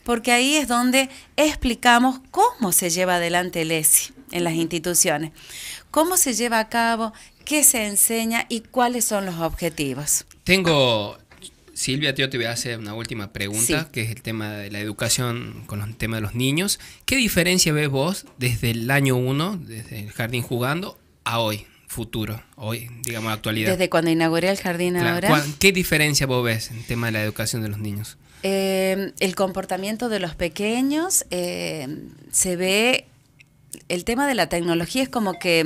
[SPEAKER 4] porque ahí es donde explicamos cómo se lleva adelante el ESI en las instituciones, cómo se lleva a cabo, qué se enseña y cuáles son los objetivos.
[SPEAKER 1] Tengo, Silvia, yo te voy a hacer una última pregunta,
[SPEAKER 4] Sí.
[SPEAKER 1] que es el tema de la educación con el tema de los niños. ¿Qué diferencia ves vos desde el año 1, desde el jardín jugando, a hoy, futuro, hoy, digamos, actualidad?
[SPEAKER 4] Desde cuando inauguré el jardín
[SPEAKER 1] Claro,
[SPEAKER 4] ahora.
[SPEAKER 1] ¿cuál- ¿Qué diferencia vos ves en el tema de la educación de los niños?
[SPEAKER 4] Eh, el comportamiento de los pequeños eh, se ve. El tema de la tecnología es como que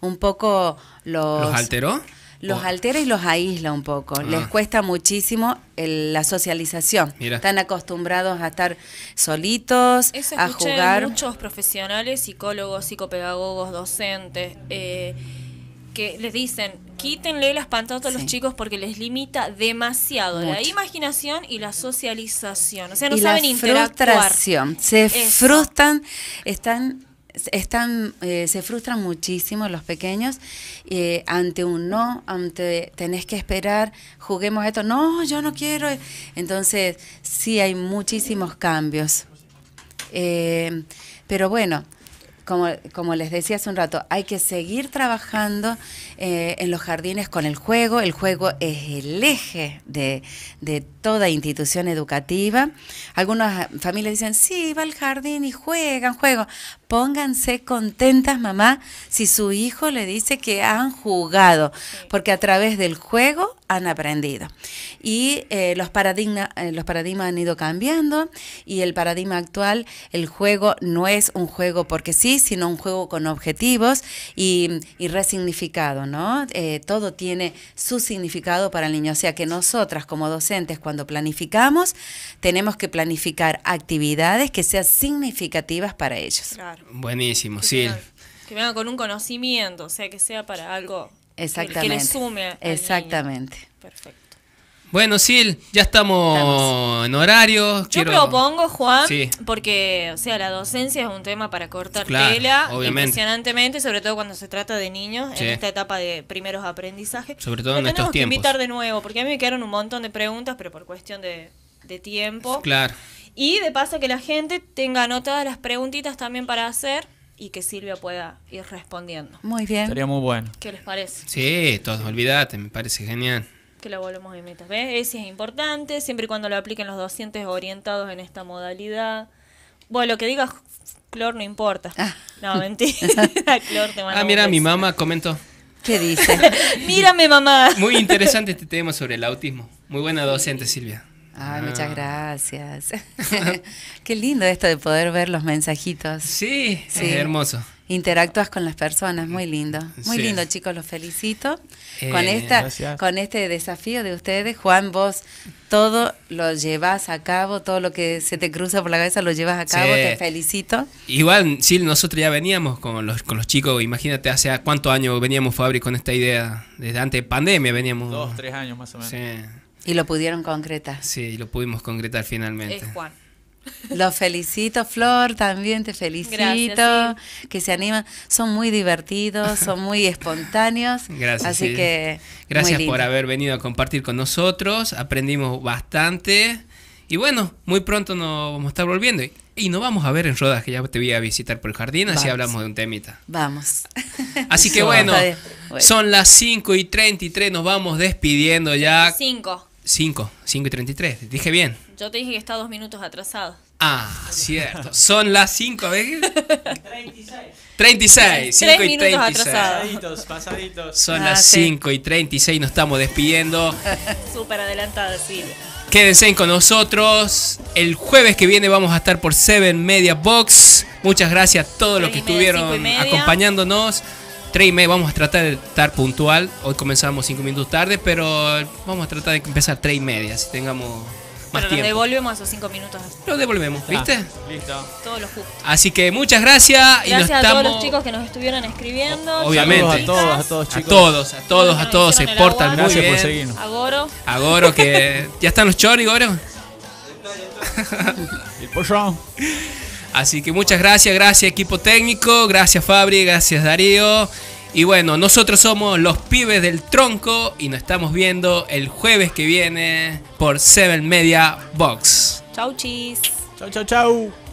[SPEAKER 4] mm, un poco los.
[SPEAKER 1] ¿Los alteró?
[SPEAKER 4] Los altera y los aísla un poco.
[SPEAKER 1] Ah.
[SPEAKER 4] Les cuesta muchísimo el- la socialización.
[SPEAKER 1] Mira.
[SPEAKER 4] Están acostumbrados a estar solitos,
[SPEAKER 3] Eso
[SPEAKER 4] a jugar.
[SPEAKER 3] muchos profesionales, psicólogos, psicopedagogos, docentes, eh, que les dicen, quítenle las pantallas a los chicos porque les limita demasiado la imaginación y la socialización. O sea, no
[SPEAKER 4] y
[SPEAKER 3] saben
[SPEAKER 4] la
[SPEAKER 3] interactuar.
[SPEAKER 4] frustración. Se
[SPEAKER 3] Eso.
[SPEAKER 4] frustran, están, están, eh, se frustran muchísimo los pequeños eh, ante un no, ante tenés que esperar, juguemos esto, no, yo no quiero. Entonces, sí hay muchísimos cambios. Eh, pero bueno, como, como les decía hace un rato, hay que seguir trabajando eh, en los jardines con el juego. El juego es el eje de, de toda institución educativa. Algunas familias dicen, sí, va al jardín y juegan, juego. Pónganse contentas, mamá, si su hijo le dice que han jugado, porque a través del juego han aprendido. Y eh, los, paradigma, eh, los paradigmas han ido cambiando y el paradigma actual, el juego no es un juego porque sí, sino un juego con objetivos y, y resignificado, ¿no? Eh, todo tiene su significado para el niño. O sea que nosotras como docentes cuando planificamos, tenemos que planificar actividades que sean significativas para ellos.
[SPEAKER 3] Claro.
[SPEAKER 1] Buenísimo,
[SPEAKER 3] Que
[SPEAKER 1] sí.
[SPEAKER 3] vengan- Que vengan con un conocimiento, o sea, que sea para algo que- que,
[SPEAKER 4] Exactamente.
[SPEAKER 3] le sume. al niño.
[SPEAKER 4] Exactamente.
[SPEAKER 3] Perfecto.
[SPEAKER 1] Bueno, Sil, ya estamos,
[SPEAKER 4] Estamos.
[SPEAKER 1] en horario.
[SPEAKER 3] Yo
[SPEAKER 1] Quiero-
[SPEAKER 3] propongo, Juan,
[SPEAKER 1] Sí.
[SPEAKER 3] porque, o sea, la docencia es un tema para cortar
[SPEAKER 1] Claro,
[SPEAKER 3] tela
[SPEAKER 1] obviamente.
[SPEAKER 3] impresionantemente, sobre todo cuando se trata de niños
[SPEAKER 1] Sí.
[SPEAKER 3] en esta etapa de primeros aprendizajes.
[SPEAKER 1] Sobre todo en estos
[SPEAKER 3] tenemos que
[SPEAKER 1] tiempos.
[SPEAKER 3] invitar de nuevo, porque a mí me quedaron un montón de preguntas, pero por cuestión de, de tiempo.
[SPEAKER 1] Claro.
[SPEAKER 3] Y de paso que la gente tenga anotadas las preguntitas también para hacer y que Silvia pueda ir respondiendo.
[SPEAKER 4] Muy bien.
[SPEAKER 2] Estaría muy bueno.
[SPEAKER 3] ¿Qué les parece?
[SPEAKER 1] Sí, todos, olvídate, me parece genial.
[SPEAKER 3] Que lo volvemos a invitar. ¿Ves? Ese es importante, siempre y cuando lo apliquen los docentes orientados en esta modalidad. Bueno, lo que diga Clor no importa.
[SPEAKER 4] Ah.
[SPEAKER 3] No, mentira. Clor te manda
[SPEAKER 1] Ah, mira, mi mamá comentó.
[SPEAKER 4] ¿Qué dice?
[SPEAKER 3] Mírame, mamá.
[SPEAKER 1] Muy interesante este tema sobre el autismo. Muy buena docente, Silvia.
[SPEAKER 4] Ay,
[SPEAKER 1] Ah.
[SPEAKER 4] muchas gracias. Qué lindo esto de poder ver los mensajitos.
[SPEAKER 1] Sí,
[SPEAKER 4] Sí.
[SPEAKER 1] es hermoso.
[SPEAKER 4] Interactúas con las personas, muy lindo. Muy
[SPEAKER 1] Sí.
[SPEAKER 4] lindo, chicos, los felicito.
[SPEAKER 1] Eh,
[SPEAKER 4] con esta
[SPEAKER 2] gracias.
[SPEAKER 4] con este desafío de ustedes, Juan, vos todo lo llevas a cabo, todo lo que se te cruza por la cabeza lo llevas a cabo,
[SPEAKER 1] Sí.
[SPEAKER 4] te felicito.
[SPEAKER 1] Igual, Sil, nosotros ya veníamos con los, con los chicos, imagínate, hace cuántos años veníamos, Fabri, con esta idea. Desde antes de pandemia veníamos.
[SPEAKER 2] Dos, tres años más o menos.
[SPEAKER 1] Sí.
[SPEAKER 4] Y lo pudieron concretar.
[SPEAKER 1] Sí, lo pudimos concretar finalmente.
[SPEAKER 3] Es Juan.
[SPEAKER 4] Los felicito, Flor, también te felicito.
[SPEAKER 3] Gracias,
[SPEAKER 4] Que se animan. Son muy divertidos, son muy espontáneos.
[SPEAKER 1] Gracias.
[SPEAKER 4] Así
[SPEAKER 1] sí.
[SPEAKER 4] que. muy
[SPEAKER 1] Gracias
[SPEAKER 4] lindo.
[SPEAKER 1] por haber venido a compartir con nosotros. Aprendimos bastante. Y bueno, muy pronto nos vamos a estar volviendo. Y, nos vamos a ver en rodaje. Ya te voy a visitar por el jardín, así
[SPEAKER 4] Vamos.
[SPEAKER 1] hablamos de un temita.
[SPEAKER 4] Vamos.
[SPEAKER 1] Así que bueno.
[SPEAKER 4] Bueno.
[SPEAKER 1] son las 5 y 33. Nos vamos despidiendo ya.
[SPEAKER 3] Cinco.
[SPEAKER 1] 5, 5 y 33. Dije bien.
[SPEAKER 3] Yo te dije que está dos minutos atrasado.
[SPEAKER 1] Ah, cierto. Son las 5, a ver. 36. 5
[SPEAKER 3] Tres
[SPEAKER 1] y
[SPEAKER 3] minutos
[SPEAKER 1] 36.
[SPEAKER 3] atrasado.
[SPEAKER 2] Pasaditos, pasaditos.
[SPEAKER 1] Son
[SPEAKER 4] Ah,
[SPEAKER 1] las
[SPEAKER 4] sí.
[SPEAKER 1] 5 y 36. Nos estamos despidiendo.
[SPEAKER 3] Súper adelantada, Silvia.
[SPEAKER 1] Quédense con nosotros. El jueves que viene vamos a estar por Seven Media Box. Muchas gracias a todos los que
[SPEAKER 3] media, cinco
[SPEAKER 1] estuvieron acompañándonos. Tres y media, vamos a tratar de estar puntual. Hoy comenzamos cinco minutos tarde, pero vamos a tratar de empezar tres y media, si tengamos más
[SPEAKER 3] Pero nos devolvemos esos cinco minutos.
[SPEAKER 1] Lo devolvemos, ¿viste?
[SPEAKER 2] Ah, listo.
[SPEAKER 3] Todos los justos.
[SPEAKER 1] Así que muchas gracias. y nos
[SPEAKER 3] Gracias a
[SPEAKER 1] estamos...
[SPEAKER 3] todos los chicos que nos estuvieron escribiendo.
[SPEAKER 1] Obviamente.
[SPEAKER 2] Saludos a todos, a todos,
[SPEAKER 1] A
[SPEAKER 2] chicos.
[SPEAKER 1] todos, a todos, a todos se portan muy bien.
[SPEAKER 2] por seguirnos.
[SPEAKER 3] A Goro.
[SPEAKER 1] A Goro, que ya están los choris, Goro.
[SPEAKER 2] El pollón.
[SPEAKER 1] Así que muchas gracias, gracias equipo técnico, gracias Fabri, gracias Darío. Y bueno, nosotros somos los pibes del tronco y nos estamos viendo el jueves que viene por Seven Media Box.
[SPEAKER 3] Chau, chis.
[SPEAKER 2] Chau, chau, chau.